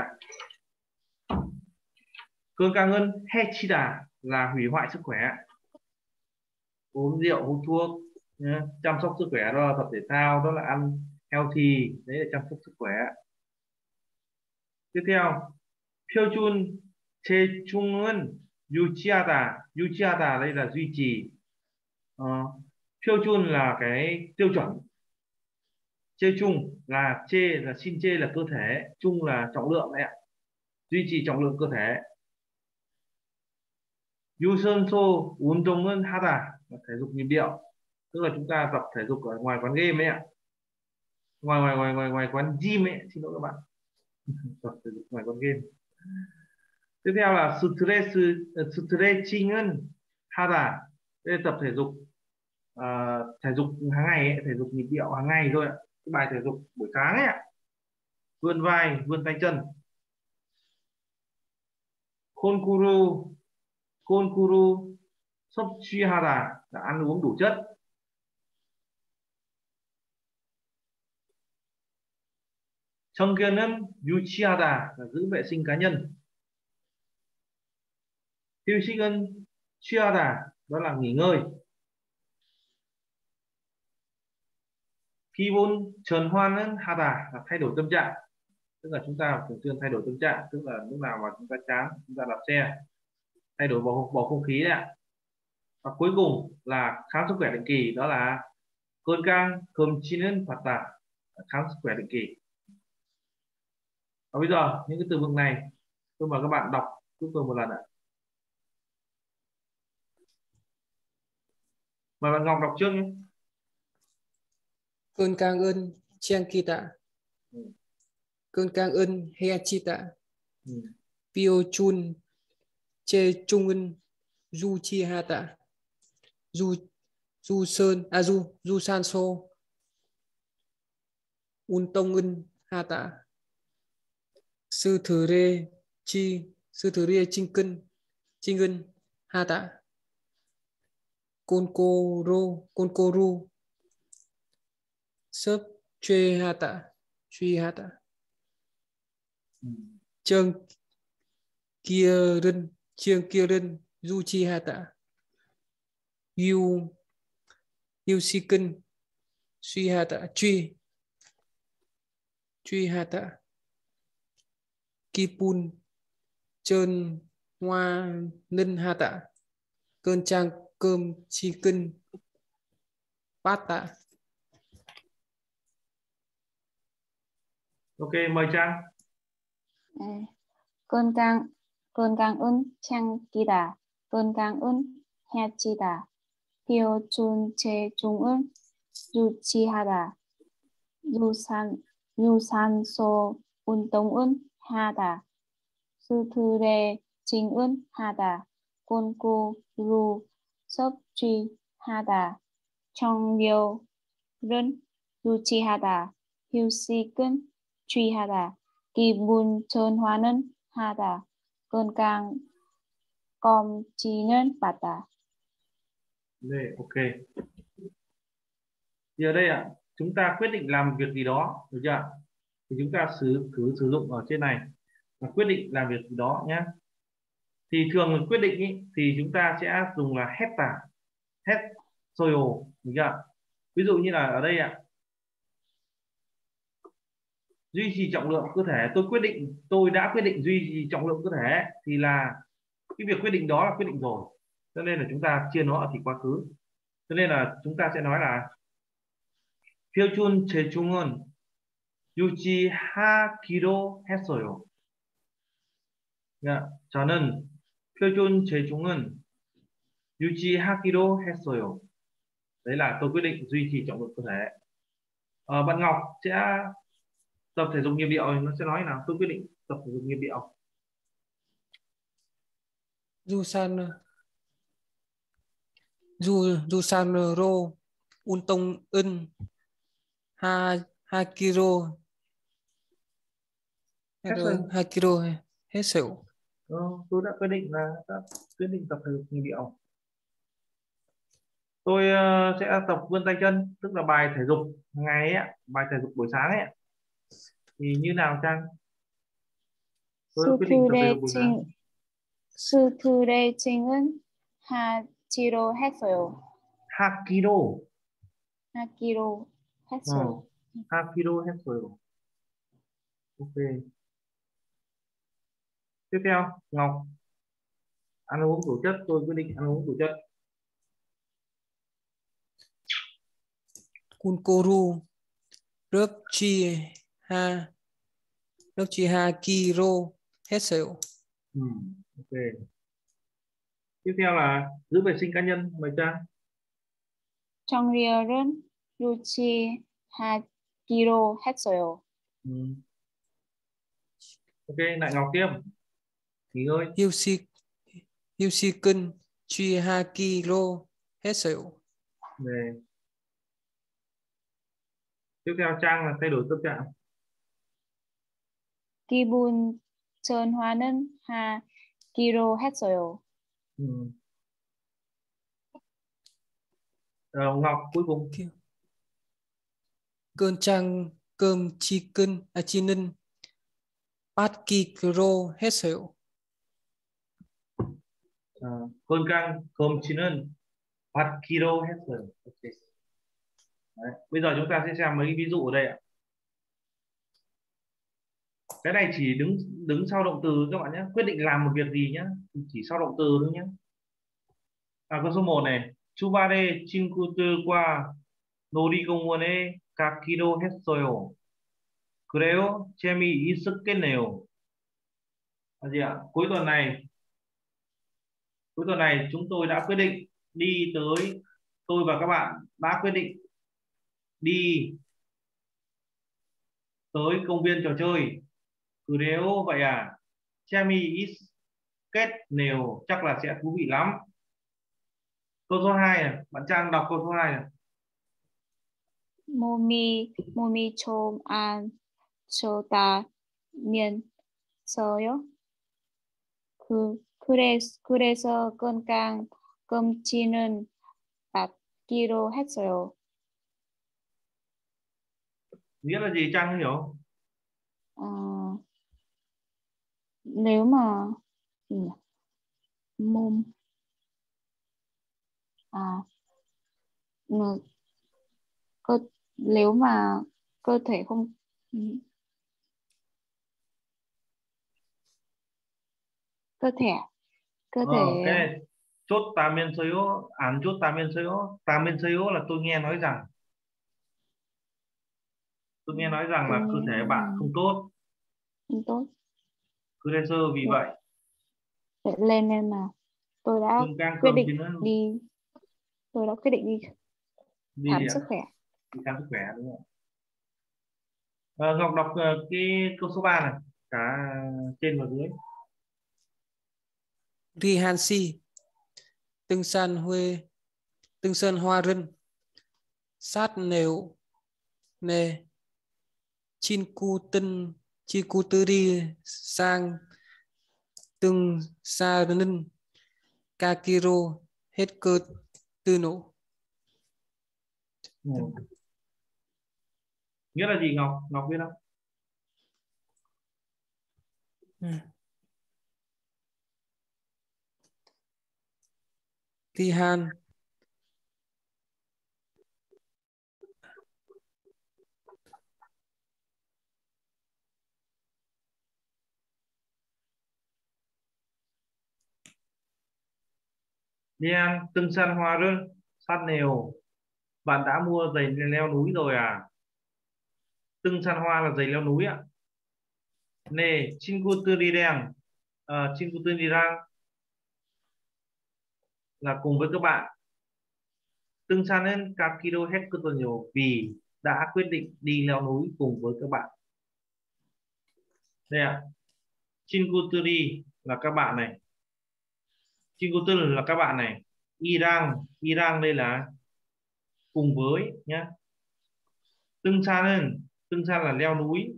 Speaker 1: 건강은 해치다 là hủy hoại sức khỏe uống rượu hút thuốc nhé. chăm sóc sức khỏe đó là tập thể thao đó là ăn healthy đấy là chăm sóc sức khỏe tiếp theo 표준 재충은 유지하다 유지하다 đây là duy trì uh, 표준 là cái tiêu chuẩn chê chung là chê là xin chê là cơ thể chung là trọng lượng đấy ạ duy trì trọng lượng cơ thể 유산소 운동은 하다 là thể dục nhịp điệu tức là chúng ta tập thể dục ở ngoài quán game ấy ạ ngoài ngoài ngoài ngoài ngoài quán gym ấy xin lỗi các bạn tập thể dục ngoài quán game tiếp theo là stress stretching은 하다 đây là tập thể dục uh, thể dục hàng ngày ấy, thể dục nhịp điệu hàng ngày thôi ạ cái bài thể dục buổi sáng ấy ạ vươn vai vươn tay chân konkuru Konkuru Sobchihara là ăn uống đủ chất. Chongkyunen Yuchihara là giữ vệ sinh cá nhân. Hyushigen Chihara đó là nghỉ ngơi. Kivun Trần Hoan Hara là thay đổi tâm trạng. Tức là chúng ta thường xuyên thay đổi tâm trạng. Tức là lúc nào mà chúng ta chán, chúng ta đạp xe thay đổi bầu, bầu không khí đấy ạ. Và cuối cùng là khám sức khỏe định kỳ đó là cơn cang cơn chín hoặc là khám sức khỏe định kỳ. Và bây giờ những cái từ vựng này tôi mời các bạn đọc giúp tôi một lần ạ. Mời bạn Ngọc đọc trước nhé.
Speaker 4: Cơn cang ơn chiang
Speaker 1: kita
Speaker 4: ừ. cơn cang ơn hea chita
Speaker 1: ừ.
Speaker 4: pio chun chê trung ân du chi ha tạ du du sơn à du du san So, un tông ân ha tạ sư thừa rê chi sư thừa rê chinh cân chinh ân ha tạ côn cô rô côn cô ru. Sớp chê ha tạ Chê
Speaker 1: ha
Speaker 4: tạ trường kia rinh chương kia lên du chi ha tạ. Yêu yêu si kinh suy ha tạ. Truy truy ha tạ. Kipun trơn hoa ninh ha tạ. Cơn trang cơm chi kinh bát tạ.
Speaker 1: Ok mời trang.
Speaker 5: Ừ. cơn trang 건강은 챙기다. 건강은 해치다. 표준 체중은 유지하다. 유산, 유산소 운동은 하다. 스트레칭은 하다. 꼼꼼루 섭취하다. 청결은 유지하다. 휴식은 취하다. 기분 전환은 하다. 건강 검진은 받다.
Speaker 1: Đây, ok. Thì ở đây ạ, chúng ta quyết định làm việc gì đó, được chưa? Thì chúng ta sử cứ sử dụng ở trên này là quyết định làm việc gì đó nhé. Thì thường là quyết định ý, thì chúng ta sẽ dùng là heta, het soyo, được chưa? Ví dụ như là ở đây ạ, duy trì trọng lượng cơ thể tôi quyết định tôi đã quyết định duy trì trọng lượng cơ thể thì là cái việc quyết định đó là quyết định rồi cho nên là chúng ta chia nó ở thì quá khứ cho nên là chúng ta sẽ nói là 표준 체중은 유지하기로 했어요. 야, 저는 표준 체중은 유지하기로 했어요. Đấy là tôi quyết định duy trì trọng lượng cơ thể. Ờ, bạn Ngọc sẽ tập thể dục nhịp điệu thì nó sẽ nói nào tôi quyết định tập thể dục nhịp điệu
Speaker 4: du san Du Dusanro Untong Un Ha Hakiro
Speaker 1: rồi.
Speaker 4: Hakiro hết sửu
Speaker 1: Ờ, tôi đã quyết định là đã quyết định tập thể dục nhịp điệu tôi ờ, sẽ tập vươn tay chân tức là bài thể dục ngày ấy, bài thể dục buổi sáng ấy thì như nào trang tôi đã quyết định tập thể dục buổi sáng
Speaker 5: 스트레칭, 스트레칭은 하기로 했어요.
Speaker 1: 하기로
Speaker 5: 하기로 했어요.
Speaker 1: 어, 하기로 했어요 ok tiếp theo Ngọc ăn uống đủ chất tôi quyết định ăn uống đủ chất
Speaker 4: Kunkoru Rớp Chi ha. Nước chi ha kiro hết sale
Speaker 1: ừ, ok. Tiếp theo là giữ vệ sinh cá nhân mời trang
Speaker 5: trong riêng yuchi ha kiro hết sale
Speaker 1: ừ. ok lại ngọc tiếp. Nghỉ ngơi.
Speaker 4: Yuchi yuchi kun chi ha kiro hết
Speaker 1: sale Tiếp theo trang là thay đổi tâm trạng.
Speaker 5: 기분 전환은 하기로 했어요.
Speaker 1: ừ. Ờ, Ngọc cuối cùng
Speaker 4: Cơn Trang Cơm Chi Cân à, Chi Ninh Bát Ki Kiro hết sửu
Speaker 1: Ờ, 건강 검진은 받기로 했어요. Ok. Đấy. Bây giờ chúng ta sẽ xem mấy cái ví dụ ở đây ạ. cái này chỉ đứng đứng sau động từ các bạn nhé. Quyết định làm một việc gì nhé. Chỉ sau động từ thôi nhé. À câu số 1 này. Chubare chinkutu qua norigomuone kakido hetsoyo. Creo chemi isukeneo. Là gì ạ? Cuối tuần này. Cuối tuần này chúng tôi đã quyết định đi tới, tôi và các bạn đã quyết định đi tới công viên trò chơi. 그래요 vậy à 재미있겠네요 chắc là sẽ thú vị lắm câu số 2 này bạn Trang đọc câu số 2 này
Speaker 5: 몸이 몸이 좀 안 좋다면서요? 그 그래 그래서 건강 검진은 받기로 했어요.
Speaker 1: nghĩa là gì Trang không hiểu
Speaker 5: Ờ, nếu mà gì môn. À. Mà cơ nếu mà cơ thể không ừ. cơ thể à? cơ
Speaker 1: ờ,
Speaker 5: thể
Speaker 1: okay. chốt tamen soyo án à, chốt tamen soyo tamen soyo là tôi nghe nói rằng. Tôi nghe nói rằng là cơ thể bạn không tốt.
Speaker 5: Không tốt
Speaker 1: freelancer vì
Speaker 5: dạ.
Speaker 1: vậy.
Speaker 5: Để lên nên là tôi đã quyết định đi. Tôi đã quyết định đi
Speaker 1: vì
Speaker 5: khám
Speaker 1: à?
Speaker 5: sức khỏe.
Speaker 1: Đi khám sức khỏe đúng không? À, Ngọc đọc ờ, cái câu số 3 này. Cả trên và dưới.
Speaker 4: Ri Hansi tưng San Huê tưng Sơn Hoa Rân Sát Nều Nê Chin Cu Tân Chi Cu Tư Đi Sang Tương Sa Ninh Kakiro Hết cơ tư nổ.
Speaker 1: Ừ. nghĩa là gì Ngọc? Ngọc biết không?
Speaker 4: Rihan
Speaker 1: Niam tưng san hoa rơn sát nều bạn đã mua giày leo núi rồi à? Tưng san hoa là giày leo núi ạ. Nè chinku tư đi đèn à, ờ, chinku tư đi rang là cùng với các bạn. Tưng san lên Tuần Nhiều vì đã quyết định đi leo núi cùng với các bạn. Đây ạ. À. Chinkuturi là các bạn này. Chikutul là các bạn này, Iran Iran đây là cùng với nhá. Tương san tương san là leo núi.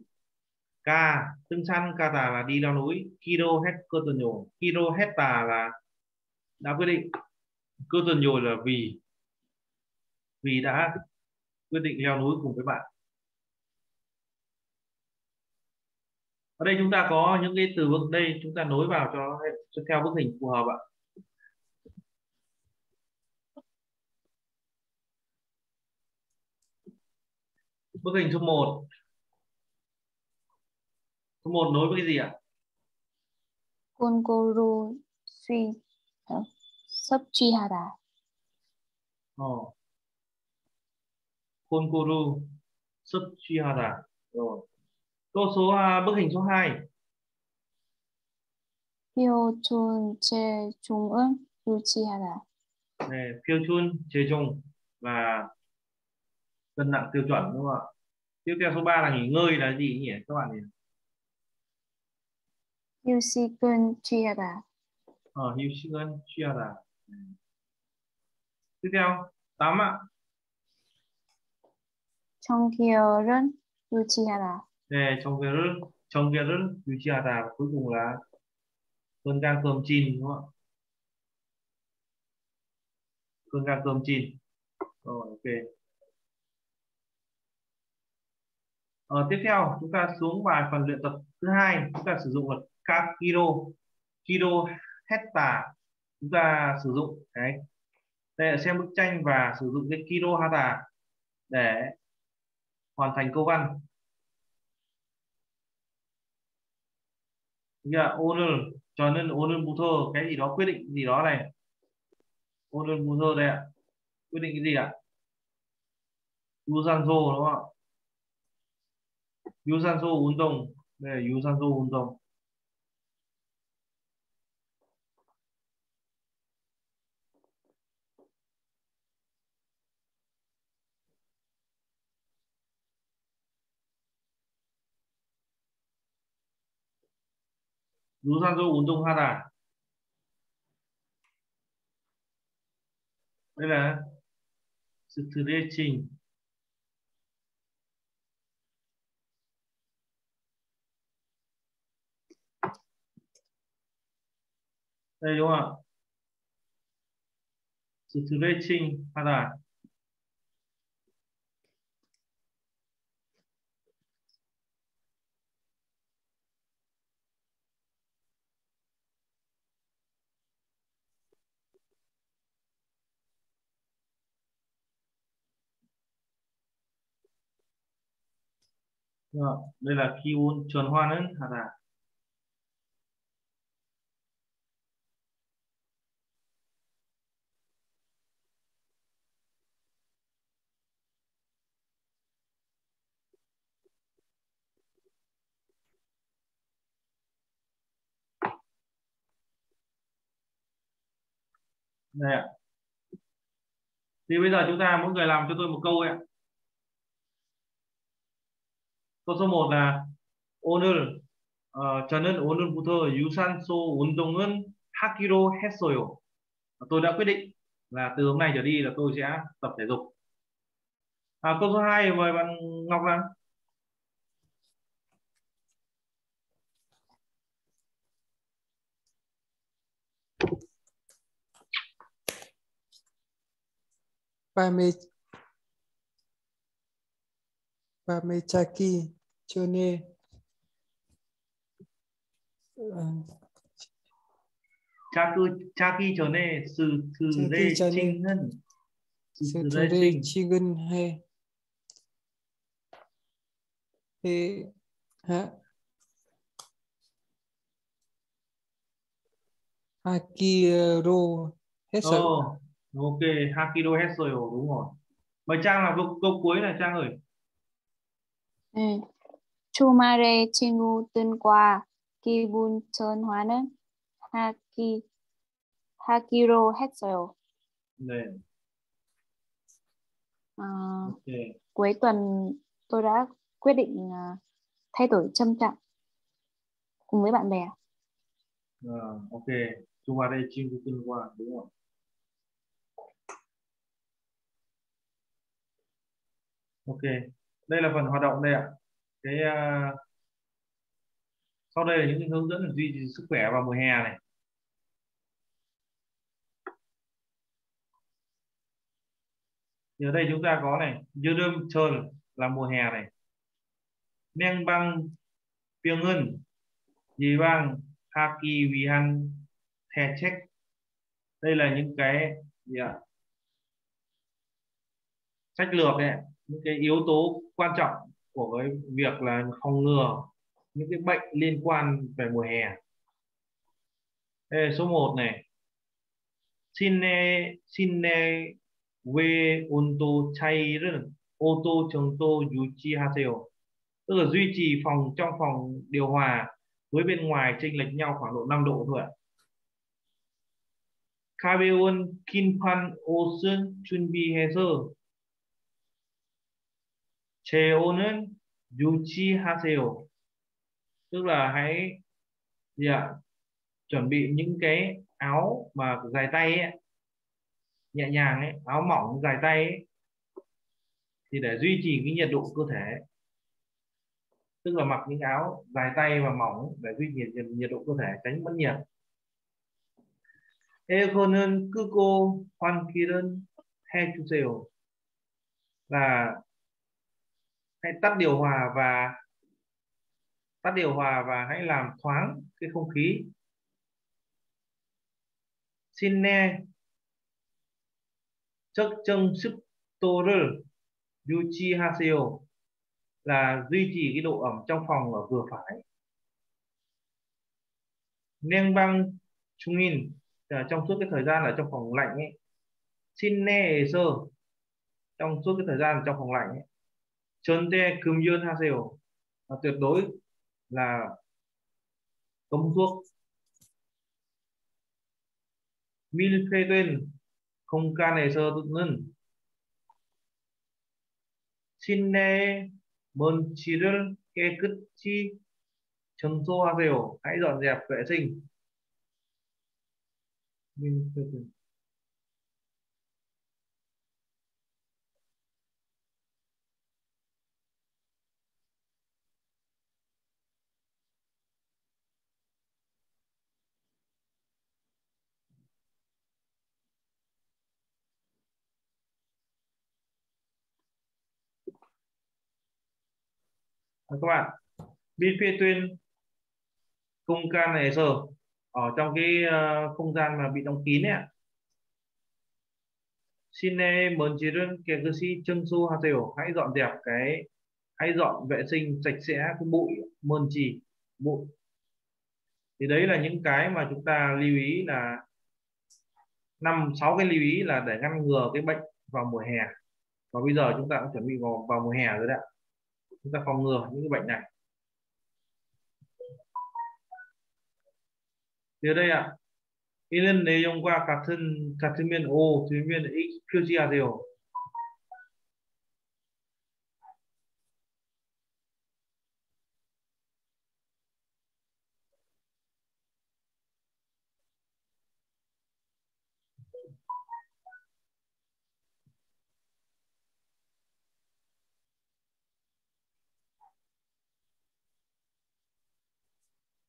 Speaker 1: Ca tương san ca là đi leo núi. Kilo hectare tuần nhồi. Kilo hectare là đã quyết định. Cơ tuần nhồi là vì vì đã quyết định leo núi cùng với bạn. Ở đây chúng ta có những cái từ vựng đây, chúng ta nối vào cho theo bức hình phù hợp ạ. bức hình số 1 số 1 nối với cái gì ạ?
Speaker 5: Kongoro suy
Speaker 1: sub chihara. Ồ. Kongoro sub chihara. Rồi. Câu số à, bức hình số 2.
Speaker 5: Pyeochun Jae Jong Eun Yuchihara.
Speaker 1: Này, Pyeochun Jae chung và cân nặng tiêu chuẩn đúng không ạ tiếp theo số 3 là nghỉ ngơi là gì nhỉ các bạn nhỉ
Speaker 5: 휴식은 취하다.
Speaker 1: ờ hữu 시간 취하다 tiếp theo 8 ạ
Speaker 5: 청결은 유지하다.
Speaker 1: 네 정결을 정결을 유지하다 và cuối cùng là cơn gan cơm chín đúng không ạ cơn gan cơm chín rồi ok Ờ, tiếp theo chúng ta xuống vào phần luyện tập thứ hai. Chúng ta sử dụng vật các kilo kilo hecta chúng ta sử dụng cái đây là xem bức tranh và sử dụng cái kilo hecta để hoàn thành câu văn. Yeah, owner cho nên owner thơ cái gì đó quyết định gì đó này. Owner thơ đây ạ. Quyết định cái gì ạ? Usanzo đúng không ạ? 유산소 운동. 네 유산소 운동. 유산소 운동하다 đây stretching đây, đúng không ạ? Chỉ thứ vệ trinh hoặc là vâng đây là kiun chuẩn hoa nữa hả đây ạ thì bây giờ chúng ta mỗi người làm cho tôi một câu ạ câu số 1 là 오늘 어, 저는 오늘부터 유산소 운동은 하기로 했어요. Tôi đã quyết định là từ hôm nay trở đi là tôi sẽ tập thể dục. À, câu số 2 mời bạn Ngọc Lan.
Speaker 4: 밤에
Speaker 1: 밤에 자기 전에
Speaker 4: 자기 자기 전에
Speaker 1: 스스레 찍는
Speaker 4: 스스레 찍은 해 해, 하, 하기로
Speaker 1: 해서 어. ok Hakido Hessel đúng rồi mời Trang là câu, câu cuối này Trang ơi
Speaker 5: ừ. Chumare chingu tân qua kibun chơn hóa nớn Haki Hakiro hết
Speaker 1: rồi.
Speaker 5: À, cuối tuần tôi đã quyết định ờ, thay đổi châm trọng cùng với bạn bè.
Speaker 1: À, ok, đây chingu tân qua đúng không? Ok đây là phần hoạt động đây ạ. Cái uh, sau đây là những hướng dẫn duy trì sức khỏe vào mùa hè này. Thì ở đây chúng ta có này dư đơm trơn là mùa hè này. Neng băng Piêng Ngân Dì băng Haki Vihan The Check. Đây là những cái gì ạ? Sách lược đấy những cái yếu tố quan trọng của cái việc là phòng ngừa những cái bệnh liên quan về mùa hè đây số 1 này Sine Sine we 온도 차이를 5도 정도 유지하세요. Tức là duy trì phòng trong phòng điều hòa với bên ngoài chênh lệch nhau khoảng độ 5 độ thôi ạ. 가벼운 긴판 옷은 준비해서 체온은 유지하세요. Tức là hãy gì ạ? chuẩn bị những cái áo mà dài tay ấy, nhẹ nhàng ấy, áo mỏng dài tay ấy, thì để duy trì cái nhiệt độ cơ thể tức là mặc những áo dài tay và mỏng để duy trì nhiệt, nhiệt độ cơ thể tránh mất nhiệt 에어컨은 끄고 환기를 해주세요 là hãy tắt điều hòa và tắt điều hòa và hãy làm thoáng cái không khí. Xin ne chất chân sức toru yuchi haseo là duy trì cái độ ẩm trong phòng ở vừa phải. Nên băng trung in à, trong suốt cái thời gian ở trong phòng lạnh ấy. Xin ne sơ trong suốt cái thời gian ở trong phòng lạnh ấy. 절대 금연하세요 là tuyệt đối là cấm thuốc 밀폐된 공간에서는 실내의 먼지를 깨끗이 청소하세요. hãy dọn dẹp vệ sinh. 밀폐된 các bạn bin phê tuyên không gian này giờ ở trong cái ờ, không gian mà bị đóng kín ấy xin em mến children kẻ cư sĩ chân su hà tiểu hãy dọn dẹp cái hãy dọn vệ sinh sạch sẽ cái bụi mơn trì bụi. Thì đấy là những cái mà chúng ta lưu ý là năm sáu cái lưu ý là để ngăn ngừa cái bệnh vào mùa hè. Và bây giờ chúng ta cũng chuẩn bị vào, vào mùa hè rồi đấy ạ chúng ta phòng ngừa những cái bệnh này thì ở đây ạ 이는 내용과 같은 같으면 O, 들면 X 표시하세요.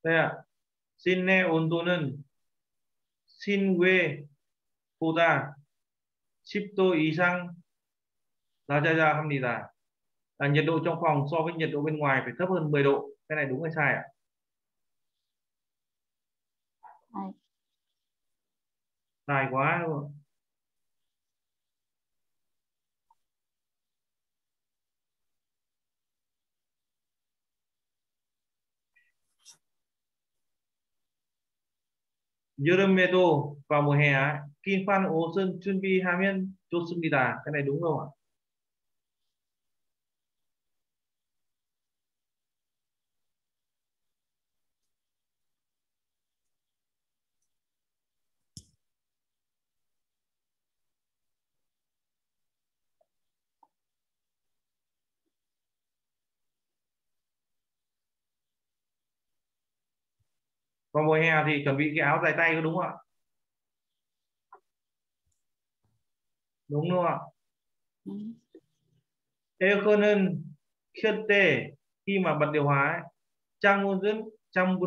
Speaker 1: đây ạ 실내 온도는 실외보다 10도 이상 낮아야 합니다. Là nhiệt độ trong phòng so với nhiệt độ bên ngoài phải thấp hơn 10 độ. Cái này đúng hay sai ạ?
Speaker 5: Sai.
Speaker 1: Sai quá luôn. 여름에도 vào mùa hè 긴판 옷은 준비하면 좋습니다. cái này đúng không ạ? còn mùa hè thì chuẩn bị cái áo dài tay có đúng không ạ? Đúng không ạ? Thế cho nên khi tê. Khi mà bật điều hòa ấy, trang ngôn dẫn trong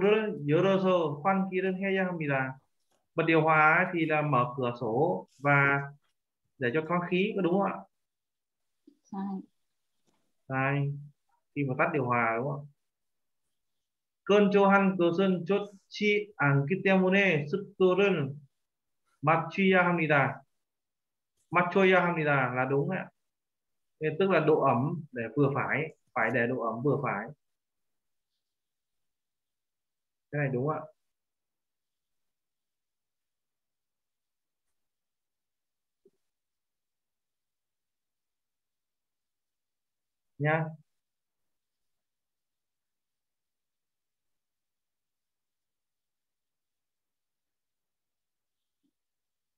Speaker 1: Euroso khoan kia đơn hay mình là bật điều hòa thì là mở cửa sổ và để cho thoáng khí có đúng không ạ?
Speaker 5: Sai.
Speaker 1: Sai. Khi mà tắt điều hòa đúng không ạ? 건조한 것은 좋지 않기 때문에 습도를 맞춰야 합니다. 맞춰야 합니다 là đúng ạ. Thế tức là độ ẩm để vừa phải, phải để độ ẩm vừa phải. Cái này đúng ạ. Nha.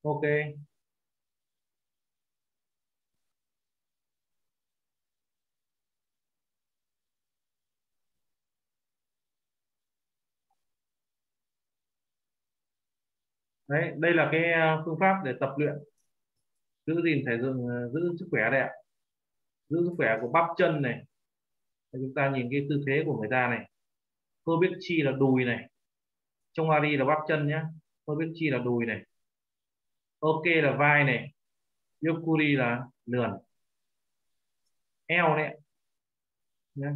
Speaker 1: Ok. Đấy, đây là cái ờ, phương pháp để tập luyện giữ gìn thể dựng ờ, giữ sức khỏe đây ạ. Giữ sức khỏe của bắp chân này. Đây, chúng ta nhìn cái tư thế của người ta này. Cơ biết chi là đùi này. Trong Ari là bắp chân nhé. Cơ biết chi là đùi này. Ok là vai này. Yokuri là lườn. Eo này. Nhá.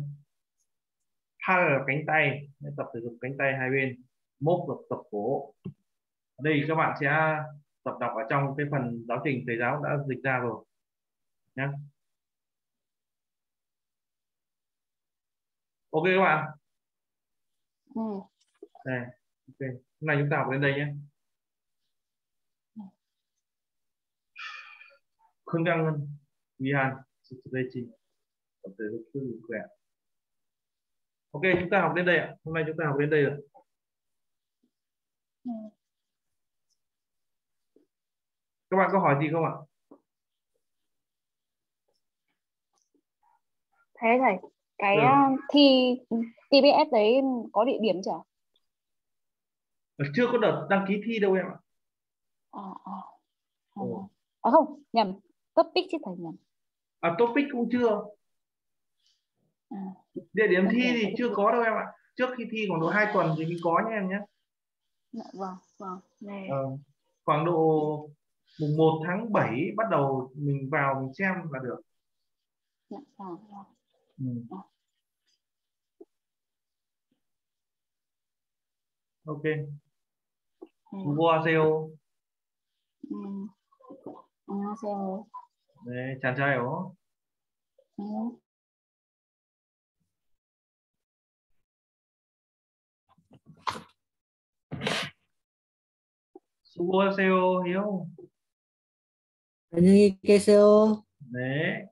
Speaker 1: Là cánh tay. Đấy, tập thể dục cánh tay hai bên. Mốc là tập cổ ở đây các bạn sẽ tập đọc ở trong cái phần giáo trình thầy giáo đã dịch ra rồi nhé ok các bạn
Speaker 5: Ừ.
Speaker 1: đây ok hôm nay chúng ta học đến đây nhé không đang 위한 스트레칭 tập thể dục sức khỏe ok chúng ta học đến đây ạ hôm nay chúng ta học đến đây rồi
Speaker 5: Ừ.
Speaker 1: các bạn có hỏi gì không ạ
Speaker 5: Thế thầy, cái
Speaker 1: Ừ.
Speaker 5: uh, thi TBS đấy có địa điểm chưa?
Speaker 1: Ờ, chưa có đợt đăng ký thi đâu em ạ
Speaker 5: À, à. À,
Speaker 1: Ừ.
Speaker 5: à không, nhầm. Topic chứ thầy nhầm.
Speaker 1: à, topic cũng chưa
Speaker 5: À.
Speaker 1: địa điểm
Speaker 5: Ok,
Speaker 1: thi thì
Speaker 5: ok.
Speaker 1: chưa có đâu em ạ trước khi thi khoảng độ 2 tuần thì mới có nhé em nhé
Speaker 5: Dạ, vâng, vâng. Này.
Speaker 1: Ờ, khoảng độ mùng 1 tháng 7 bắt đầu mình vào mình xem là được
Speaker 5: Dạ, vâng, vâng.
Speaker 1: ừ.
Speaker 5: Ờ.
Speaker 1: ok
Speaker 5: Ừ.
Speaker 1: 수고하세요
Speaker 5: Ừ. 안녕하세요.
Speaker 1: 네, 잘 자요. 수고하세요,
Speaker 6: 안녕히 계세요.
Speaker 1: 네.